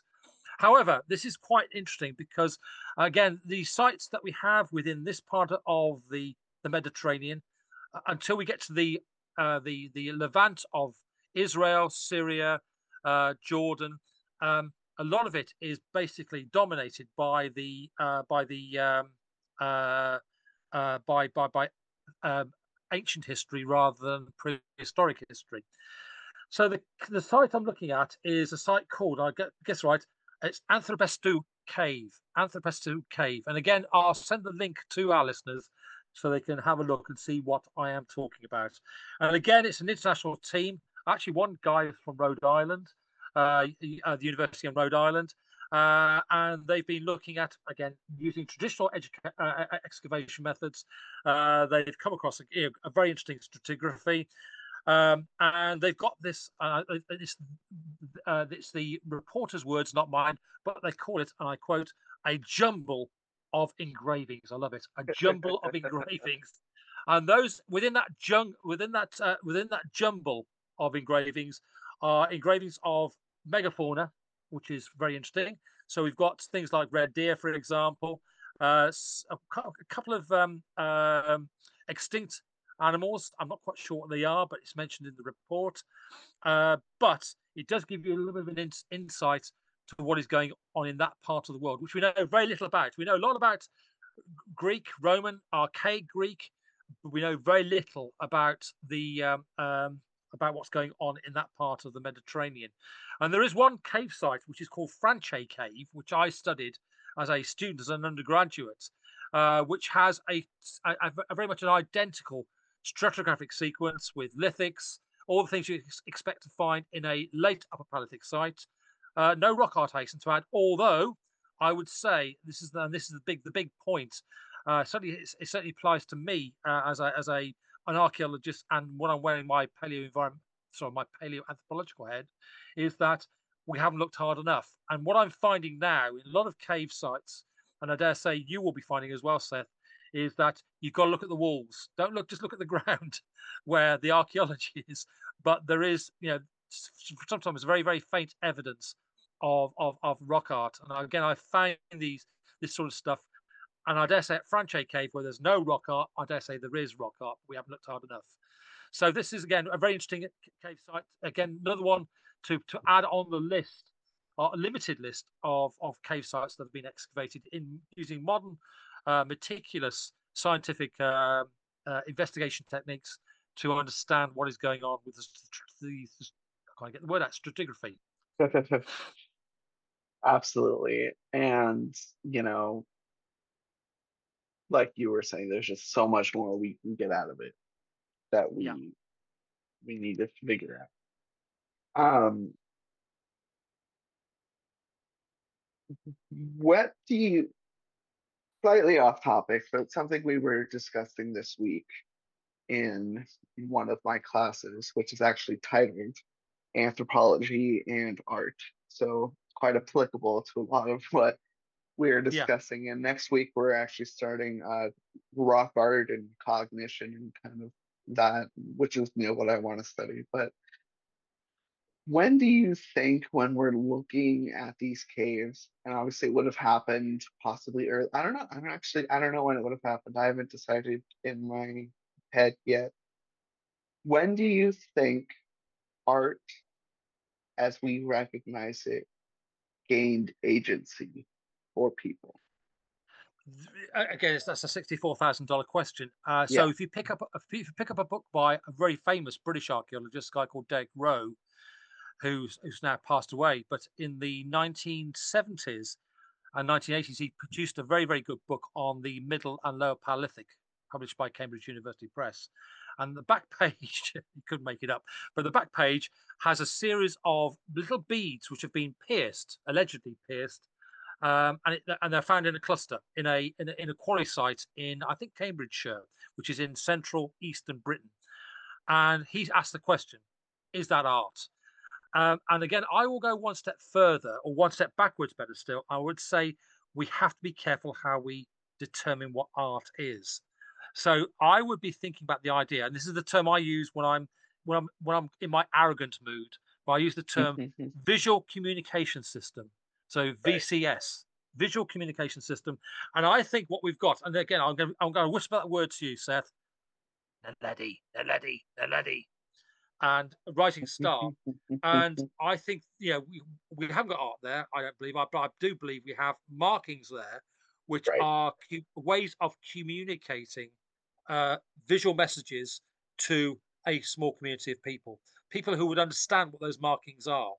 However, this is quite interesting because, again, the sites that we have within this part of the, the Mediterranean, until we get to the uh, the the Levant of Israel, Syria, uh, Jordan, um, a lot of it is basically dominated by the uh, by the um, uh, uh, by by by um, ancient history rather than prehistoric history. So the the site I'm looking at is a site called I guess right it's Anthropestou Cave. Anthropestou Cave. And again, I'll send the link to our listeners so they can have a look and see what I am talking about. And again, it's an international team. Actually, one guy from Rhode Island, uh, uh, the University of Rhode Island. Uh, and they've been looking at again using traditional educa- uh, excavation methods. Uh, they've come across a, a, very interesting stratigraphy, um, and they've got this, uh, uh, it's the reporter's words, not mine, but they call it, and I quote, a jumble of engravings. I love it. A jumble of [laughs] engravings and those within that jung within that uh, within that jumble of engravings are engravings of megafauna, which is very interesting. So we've got things like red deer, for example, uh, a, a, couple of um, um, extinct animals. I'm not quite sure what they are, but it's mentioned in the report. Uh, but it does give you a little bit of an in insight to what is going on in that part of the world, which we know very little about. We know a lot about Greek, Roman, archaic Greek. But we know very little about the um, um, about what's going on in that part of the Mediterranean. And there is one cave site which is called Franchthi Cave, which I studied as a student, as an undergraduate, uh, which has a, a, a, very much an identical stratigraphic sequence with lithics, all the things you expect to find in a late Upper Paleolithic site. Uh, no rock art, hasten to add, although I would say this is the, this is the big the big point. Uh, certainly, it certainly applies to me uh, as a as a an archaeologist, and when I'm wearing my paleo environment, sorry, my paleo anthropological head, is that we haven't looked hard enough. And what I'm finding now in a lot of cave sites, and I dare say you will be finding as well, Seth, is that you've got to look at the walls. Don't look just look at the [laughs] ground where the archaeology is. But there is, you know, sometimes very, very faint evidence of of, of rock art. And again, I found these this sort of stuff. And I dare say at Franchthi Cave, where there's no rock art, I dare say there is rock art. we haven't looked hard enough. So this is again a very interesting cave site. Again, another one to to add on the list, a limited list of of cave sites that have been excavated in using modern, uh, meticulous scientific uh, uh, investigation techniques to understand what is going on with the, the, the I can't get the word out stratigraphy. [laughs] Absolutely, and you know, like you were saying, there's just so much more we can get out of it that we yeah. we need to figure out. Um, what do you, slightly off topic, but something we were discussing this week in one of my classes, which is actually titled Anthropology and Art. So quite applicable to a lot of what we're discussing. Yeah. And next week we're actually starting uh, rock art and cognition and kind of that, which is you know what I want to study. But when do you think when we're looking at these caves and obviously it would have happened possibly early i don't know i'm actually i don't know when it would have happened i haven't decided in my head yet when do you think art as we recognize it gained agency for people again that's a $64000 question uh, so yeah. if you pick up if you pick up a book by a very famous british archaeologist a guy called Derek Roe who's who's now passed away. But in the 1970s and 1980s, he produced a very very good book on the Middle and Lower Paleolithic, published by Cambridge University Press. And the back [laughs] page, you couldn't make it up, but the back page has a series of little beads which have been pierced, allegedly pierced, um, and, it, and, they're found in a cluster in a, in a, in a quarry site in I think Cambridgeshire, which is in central eastern Britain. And he asked the question: Is that art? Um, and again, I will go one step further or one step backwards, better still. I would say we have to be careful how we determine what art is. So I would be thinking about the idea, and this is the term I use when I'm when I'm when I'm in my arrogant mood. But I use the term mm-hmm, mm-hmm. visual communication system. So VCS, visual communication system. And I think what we've got, and again, I'm going, I'm going to whisper that word to you, Seth. The lady, the lady, the lady and a rising star. and [laughs] I think you know we, we haven't got art there. I don't believe, but I do believe we have markings there, which right. are ways of communicating uh, visual messages to a small community of people, people who would understand what those markings are.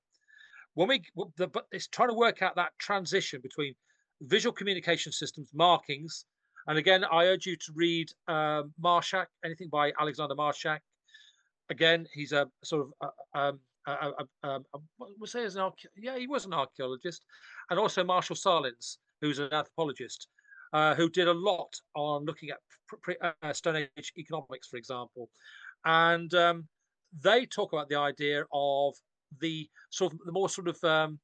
When we, the, but it's trying to work out that transition between visual communication systems, markings, and again, I urge you to read um, Marshack, anything by Alexander Marshack, again, he's a sort of uh, um, we'll say as an yeah, he was an archaeologist, and also Marshall Sahlins, who's an anthropologist, uh, who did a lot on looking at pre- uh, Stone Age economics, for example, and um, they talk about the idea of the sort of the more sort of um,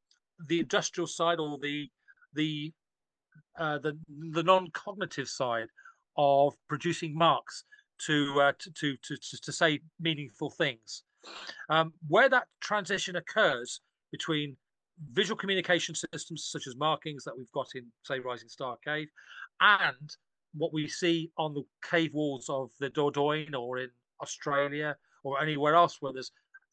the industrial side or the the uh, the the non-cognitive side of producing marks to, uh, to, to, to, to say meaningful things. Um, where that transition occurs between visual communication systems such as markings that we've got in, say, Rising Star Cave, and what we see on the cave walls of the Dordogne or in Australia or anywhere else where there's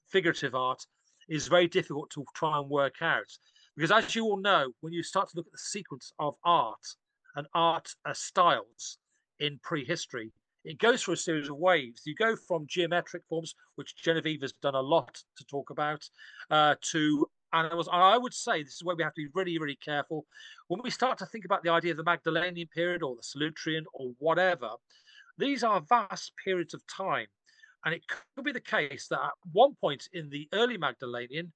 figurative art is very difficult to try and work out. Because as you all know, when you start to look at the sequence of art and art uh, styles in prehistory, it goes through a series of waves. You go from geometric forms, which Genevieve has done a lot to talk about, uh, to. And I would say this is where we have to be really, really careful. When we start to think about the idea of the Magdalenian period or the Solutrean or whatever, these are vast periods of time. And it could be the case that at one point in the early Magdalenian,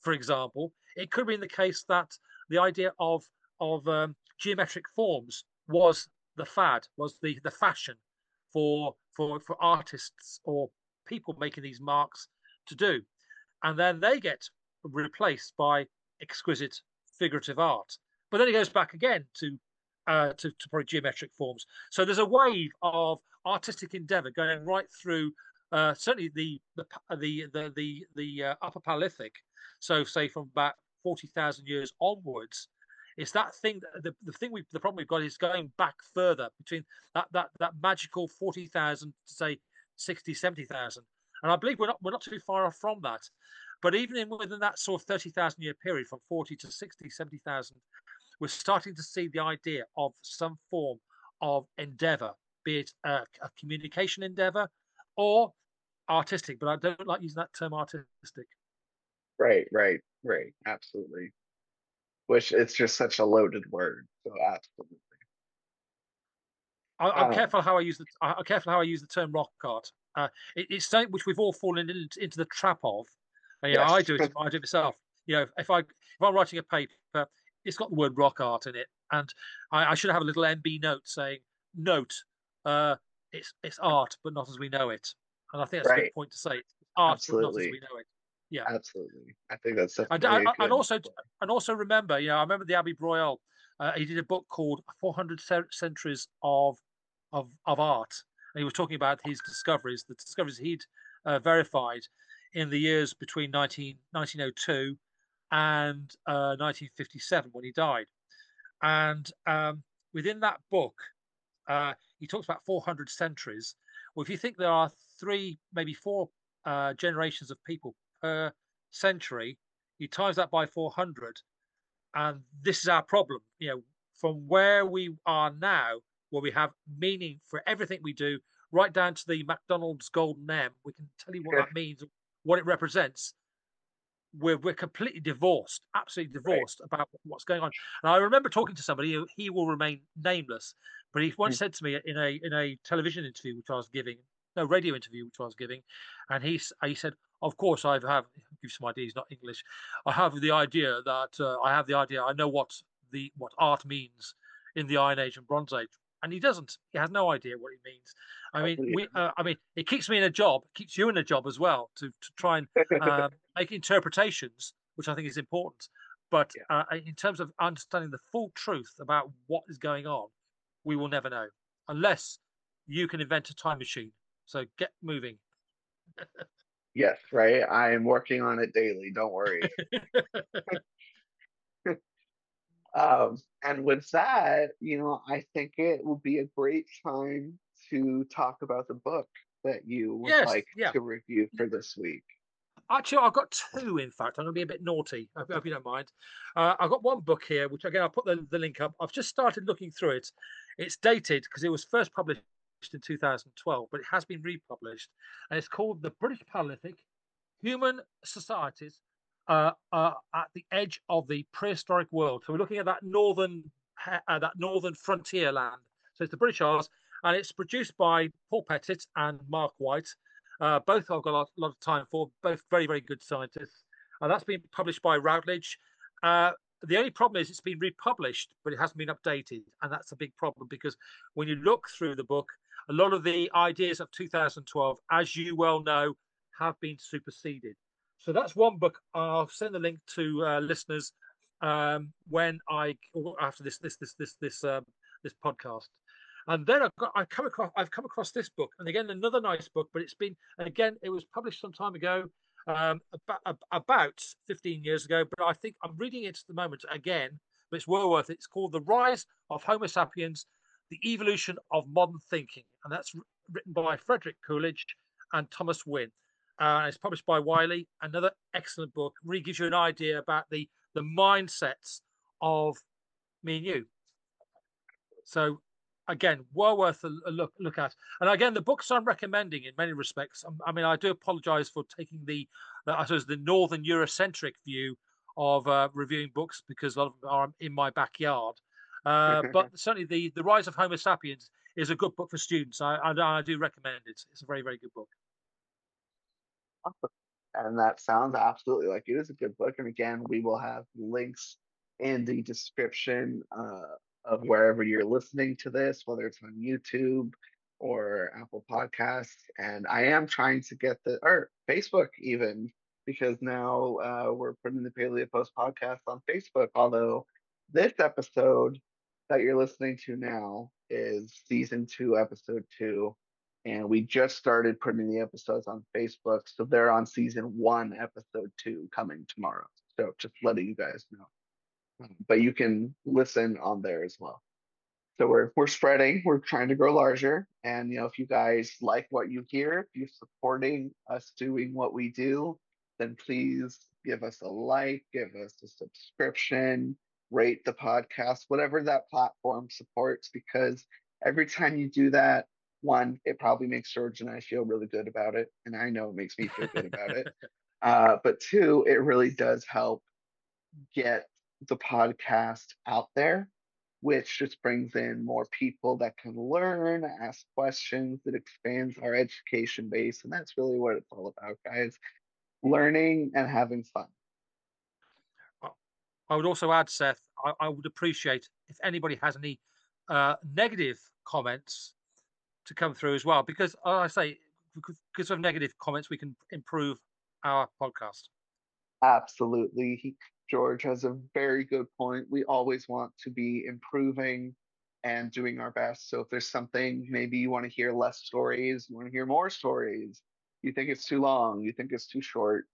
for example, it could be in the case that the idea of of um, geometric forms was the fad, was the the fashion for for for artists or people making these marks to do, and then they get replaced by exquisite figurative art. But then it goes back again to uh, to, to probably geometric forms. So there's a wave of artistic endeavor going right through uh, certainly the the the the the, the uh, Upper Paleolithic. So say from about forty thousand years onwards, it's that thing. The, the thing we the problem we've got is going back further between that that that magical forty thousand to say 60, 70,000. and I believe we're not we're not too far off from that. But even in, within that sort of 30,000 year period, from 40 to 60, 70,000, we're starting to see the idea of some form of endeavor, be it a, a communication endeavor or artistic. But I don't like using that term artistic. Right, right, right. Absolutely. Which it's just such a loaded word. So absolutely. I, am uh, careful how I use the. I'm careful how I use the term rock art. Uh, it, it's something which we've all fallen into, into the trap of. And, you yes. know, I do it. I do it myself. You know, if I if I'm writing a paper, it's got the word rock art in it, and I, I should have a little NB note saying, "Note, uh, it's it's art, but not as we know it." And I think that's right. a good point to say. It's art, Absolutely. but not as we know it. Yeah, absolutely. I think that's definitely and, and also and also remember, you know, I remember the Abbé Breuil. Uh, he did a book called 400 Centuries of of of art, and he was talking about his discoveries, the discoveries he'd uh, verified in the years between 19, 1902 and uh, 1957 when he died. And um, within that book, uh, he talks about 400 centuries. Well, if you think there are three, maybe four uh, generations of people per century, you times that by 400, and this is our problem. You know, from where we are now, where we have meaning for everything we do, right down to the McDonald's Golden M, we can tell you what that means, what it represents. We're, we're completely divorced, absolutely divorced right. about what's going on. And I remember talking to somebody, who, he will remain nameless, but he once mm. said to me in a in a television interview which I was giving, no radio interview which I was giving, and he he said, "Of course, I have give some ideas, not English. I have the idea that uh, I have the idea. I know what the what art means in the Iron Age and Bronze Age, and he doesn't. He has no idea what it means. I mean, we, uh, I mean, it keeps me in a job, keeps you in a job as well to to try and uh, [laughs] make interpretations, which I think is important. But uh, in terms of understanding the full truth about what is going on, we will never know unless you can invent a time machine. So get moving. yes, right. I am working on it daily. Don't worry. [laughs] Um, and with that, you know, I think it will be a great time to talk about the book that you would yes, like yeah. to review for this week. Actually, I've got two, in fact. I'm going to be a bit naughty. I hope you don't mind. Uh, I've got one book here, which again, I'll put the, the link up. I've just started looking through it. It's dated because it was first published in 2012, but it has been republished. And it's called The British Paleolithic Human Societies uh, uh, at the edge of the prehistoric world. So we're looking at that northern uh, that northern frontier land. So it's the British Isles, and it's produced by Paul Pettitt and Mark White. Uh, both I've got a lot, lot, of time for. Both very very good scientists. And that's been published by Routledge. The only problem is it's been republished, but it hasn't been updated, and that's a big problem because when you look through the book, a lot of the ideas of 2012, as you well know, have been superseded. So that's one book. I'll send the link to uh, listeners um, when I after this this this this this uh, this podcast. And then I've got I come across I've come across this book, and again another nice book, but it's been again it was published some time ago, um, about, about 15 years ago. But I think I'm reading it at the moment again, but it's well worth it. It's called The Rise of Homo Sapiens: The Evolution of Modern Thinking, and that's written by Frederick Coolidge and Thomas Wynn. Uh, it's published by Wiley. Another excellent book. Really gives you an idea about the the mindsets of me and you. So again, well worth a, look look at. And again, the books I'm recommending in many respects. Um, I mean, I do apologise for taking the, the, I suppose, the northern Eurocentric view of uh, reviewing books because a lot of them are in my backyard. Uh, [laughs] but certainly, the the Rise of Homo Sapiens is a good book for students. I, I, I do recommend it. It's a very very good book. And that sounds absolutely like it is a good book. And again, we will have links in the description uh, of wherever you're listening to this, whether it's on YouTube or Apple Podcasts. And I am trying to get the or Facebook even because now uh, we're putting the Paleo Post podcast on Facebook. Although this episode that you're listening to now is season two, episode two. And we just started putting the episodes on Facebook. So they're on season one, episode two, coming tomorrow. So just letting you guys know but you can listen on there as well. So we're we're spreading, we're trying to grow larger. And you know, if you guys like what you hear, if you're supporting us doing what we do, then please give us a like, give us a subscription, rate the podcast, whatever that platform supports, because every time you do that, one, it probably makes George and I feel really good about it. And I know it makes me feel good about it. [laughs] Uh, but two, it really does help get the podcast out there, which just brings in more people that can learn, ask questions. It expands our education base. And that's really what it's all about, guys learning and having fun. I would also add, Seth, I, I would appreciate if anybody has any uh, negative comments to come through as well, because uh, I say, because of negative comments, we can improve our podcast. Absolutely. He, George has a very good point. We always want to be improving and doing our best. So if there's something, maybe you want to hear less stories, you want to hear more stories, you think it's too long, you think it's too short.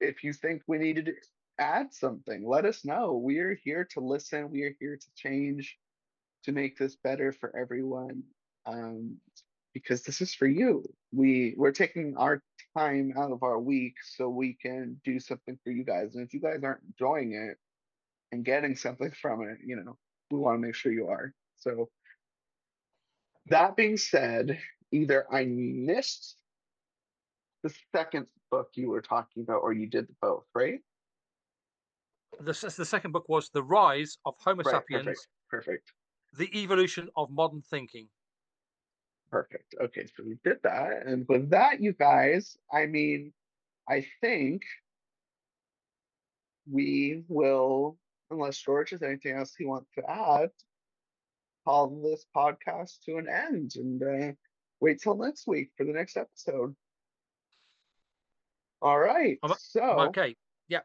If you think we needed to add something, let us know. We are here to listen. We are here to change, to make this better for everyone. Um, because this is for you. We we're taking our time out of our week so we can do something for you guys. And if you guys aren't enjoying it and getting something from it, you know, we want to make sure you are. So that being said, either I missed the second book you were talking about or you did both, right? The, the second book was The Rise of Homo right, sapiens. Perfect. perfect. The Evolution of Modern Thinking. Perfect. Okay, so we did that. And with that, you guys, I mean, I think we will, unless George has anything else he wants to add, call this podcast to an end and uh, wait till next week for the next episode. All right. so okay. Yeah.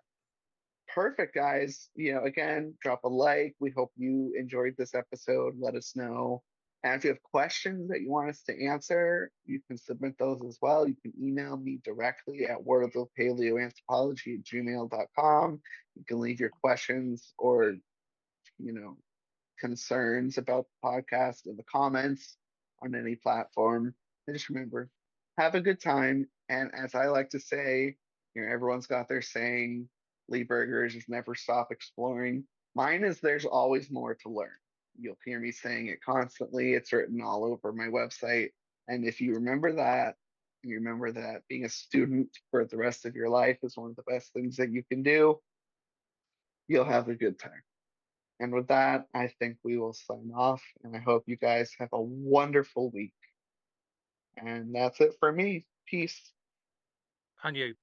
Perfect, guys. You know, again, drop a like. We hope you enjoyed this episode. Let us know and if you have questions that you want us to answer, you can submit those as well. You can email me directly at worldofpaleoanthropology at gmail.com. You can leave your questions or, you know, concerns about the podcast in the comments on any platform. And just remember, have a good time. And as I like to say, you know, everyone's got their saying, Lee Berger's is never stop exploring. Mine is there's always more to learn. You'll hear me saying it constantly. It's written all over my website. And if you remember that, you remember that being a student for the rest of your life is one of the best things that you can do, you'll have a good time. And with that, I think we will sign off. And I hope you guys have a wonderful week. And that's it for me. Peace. And you.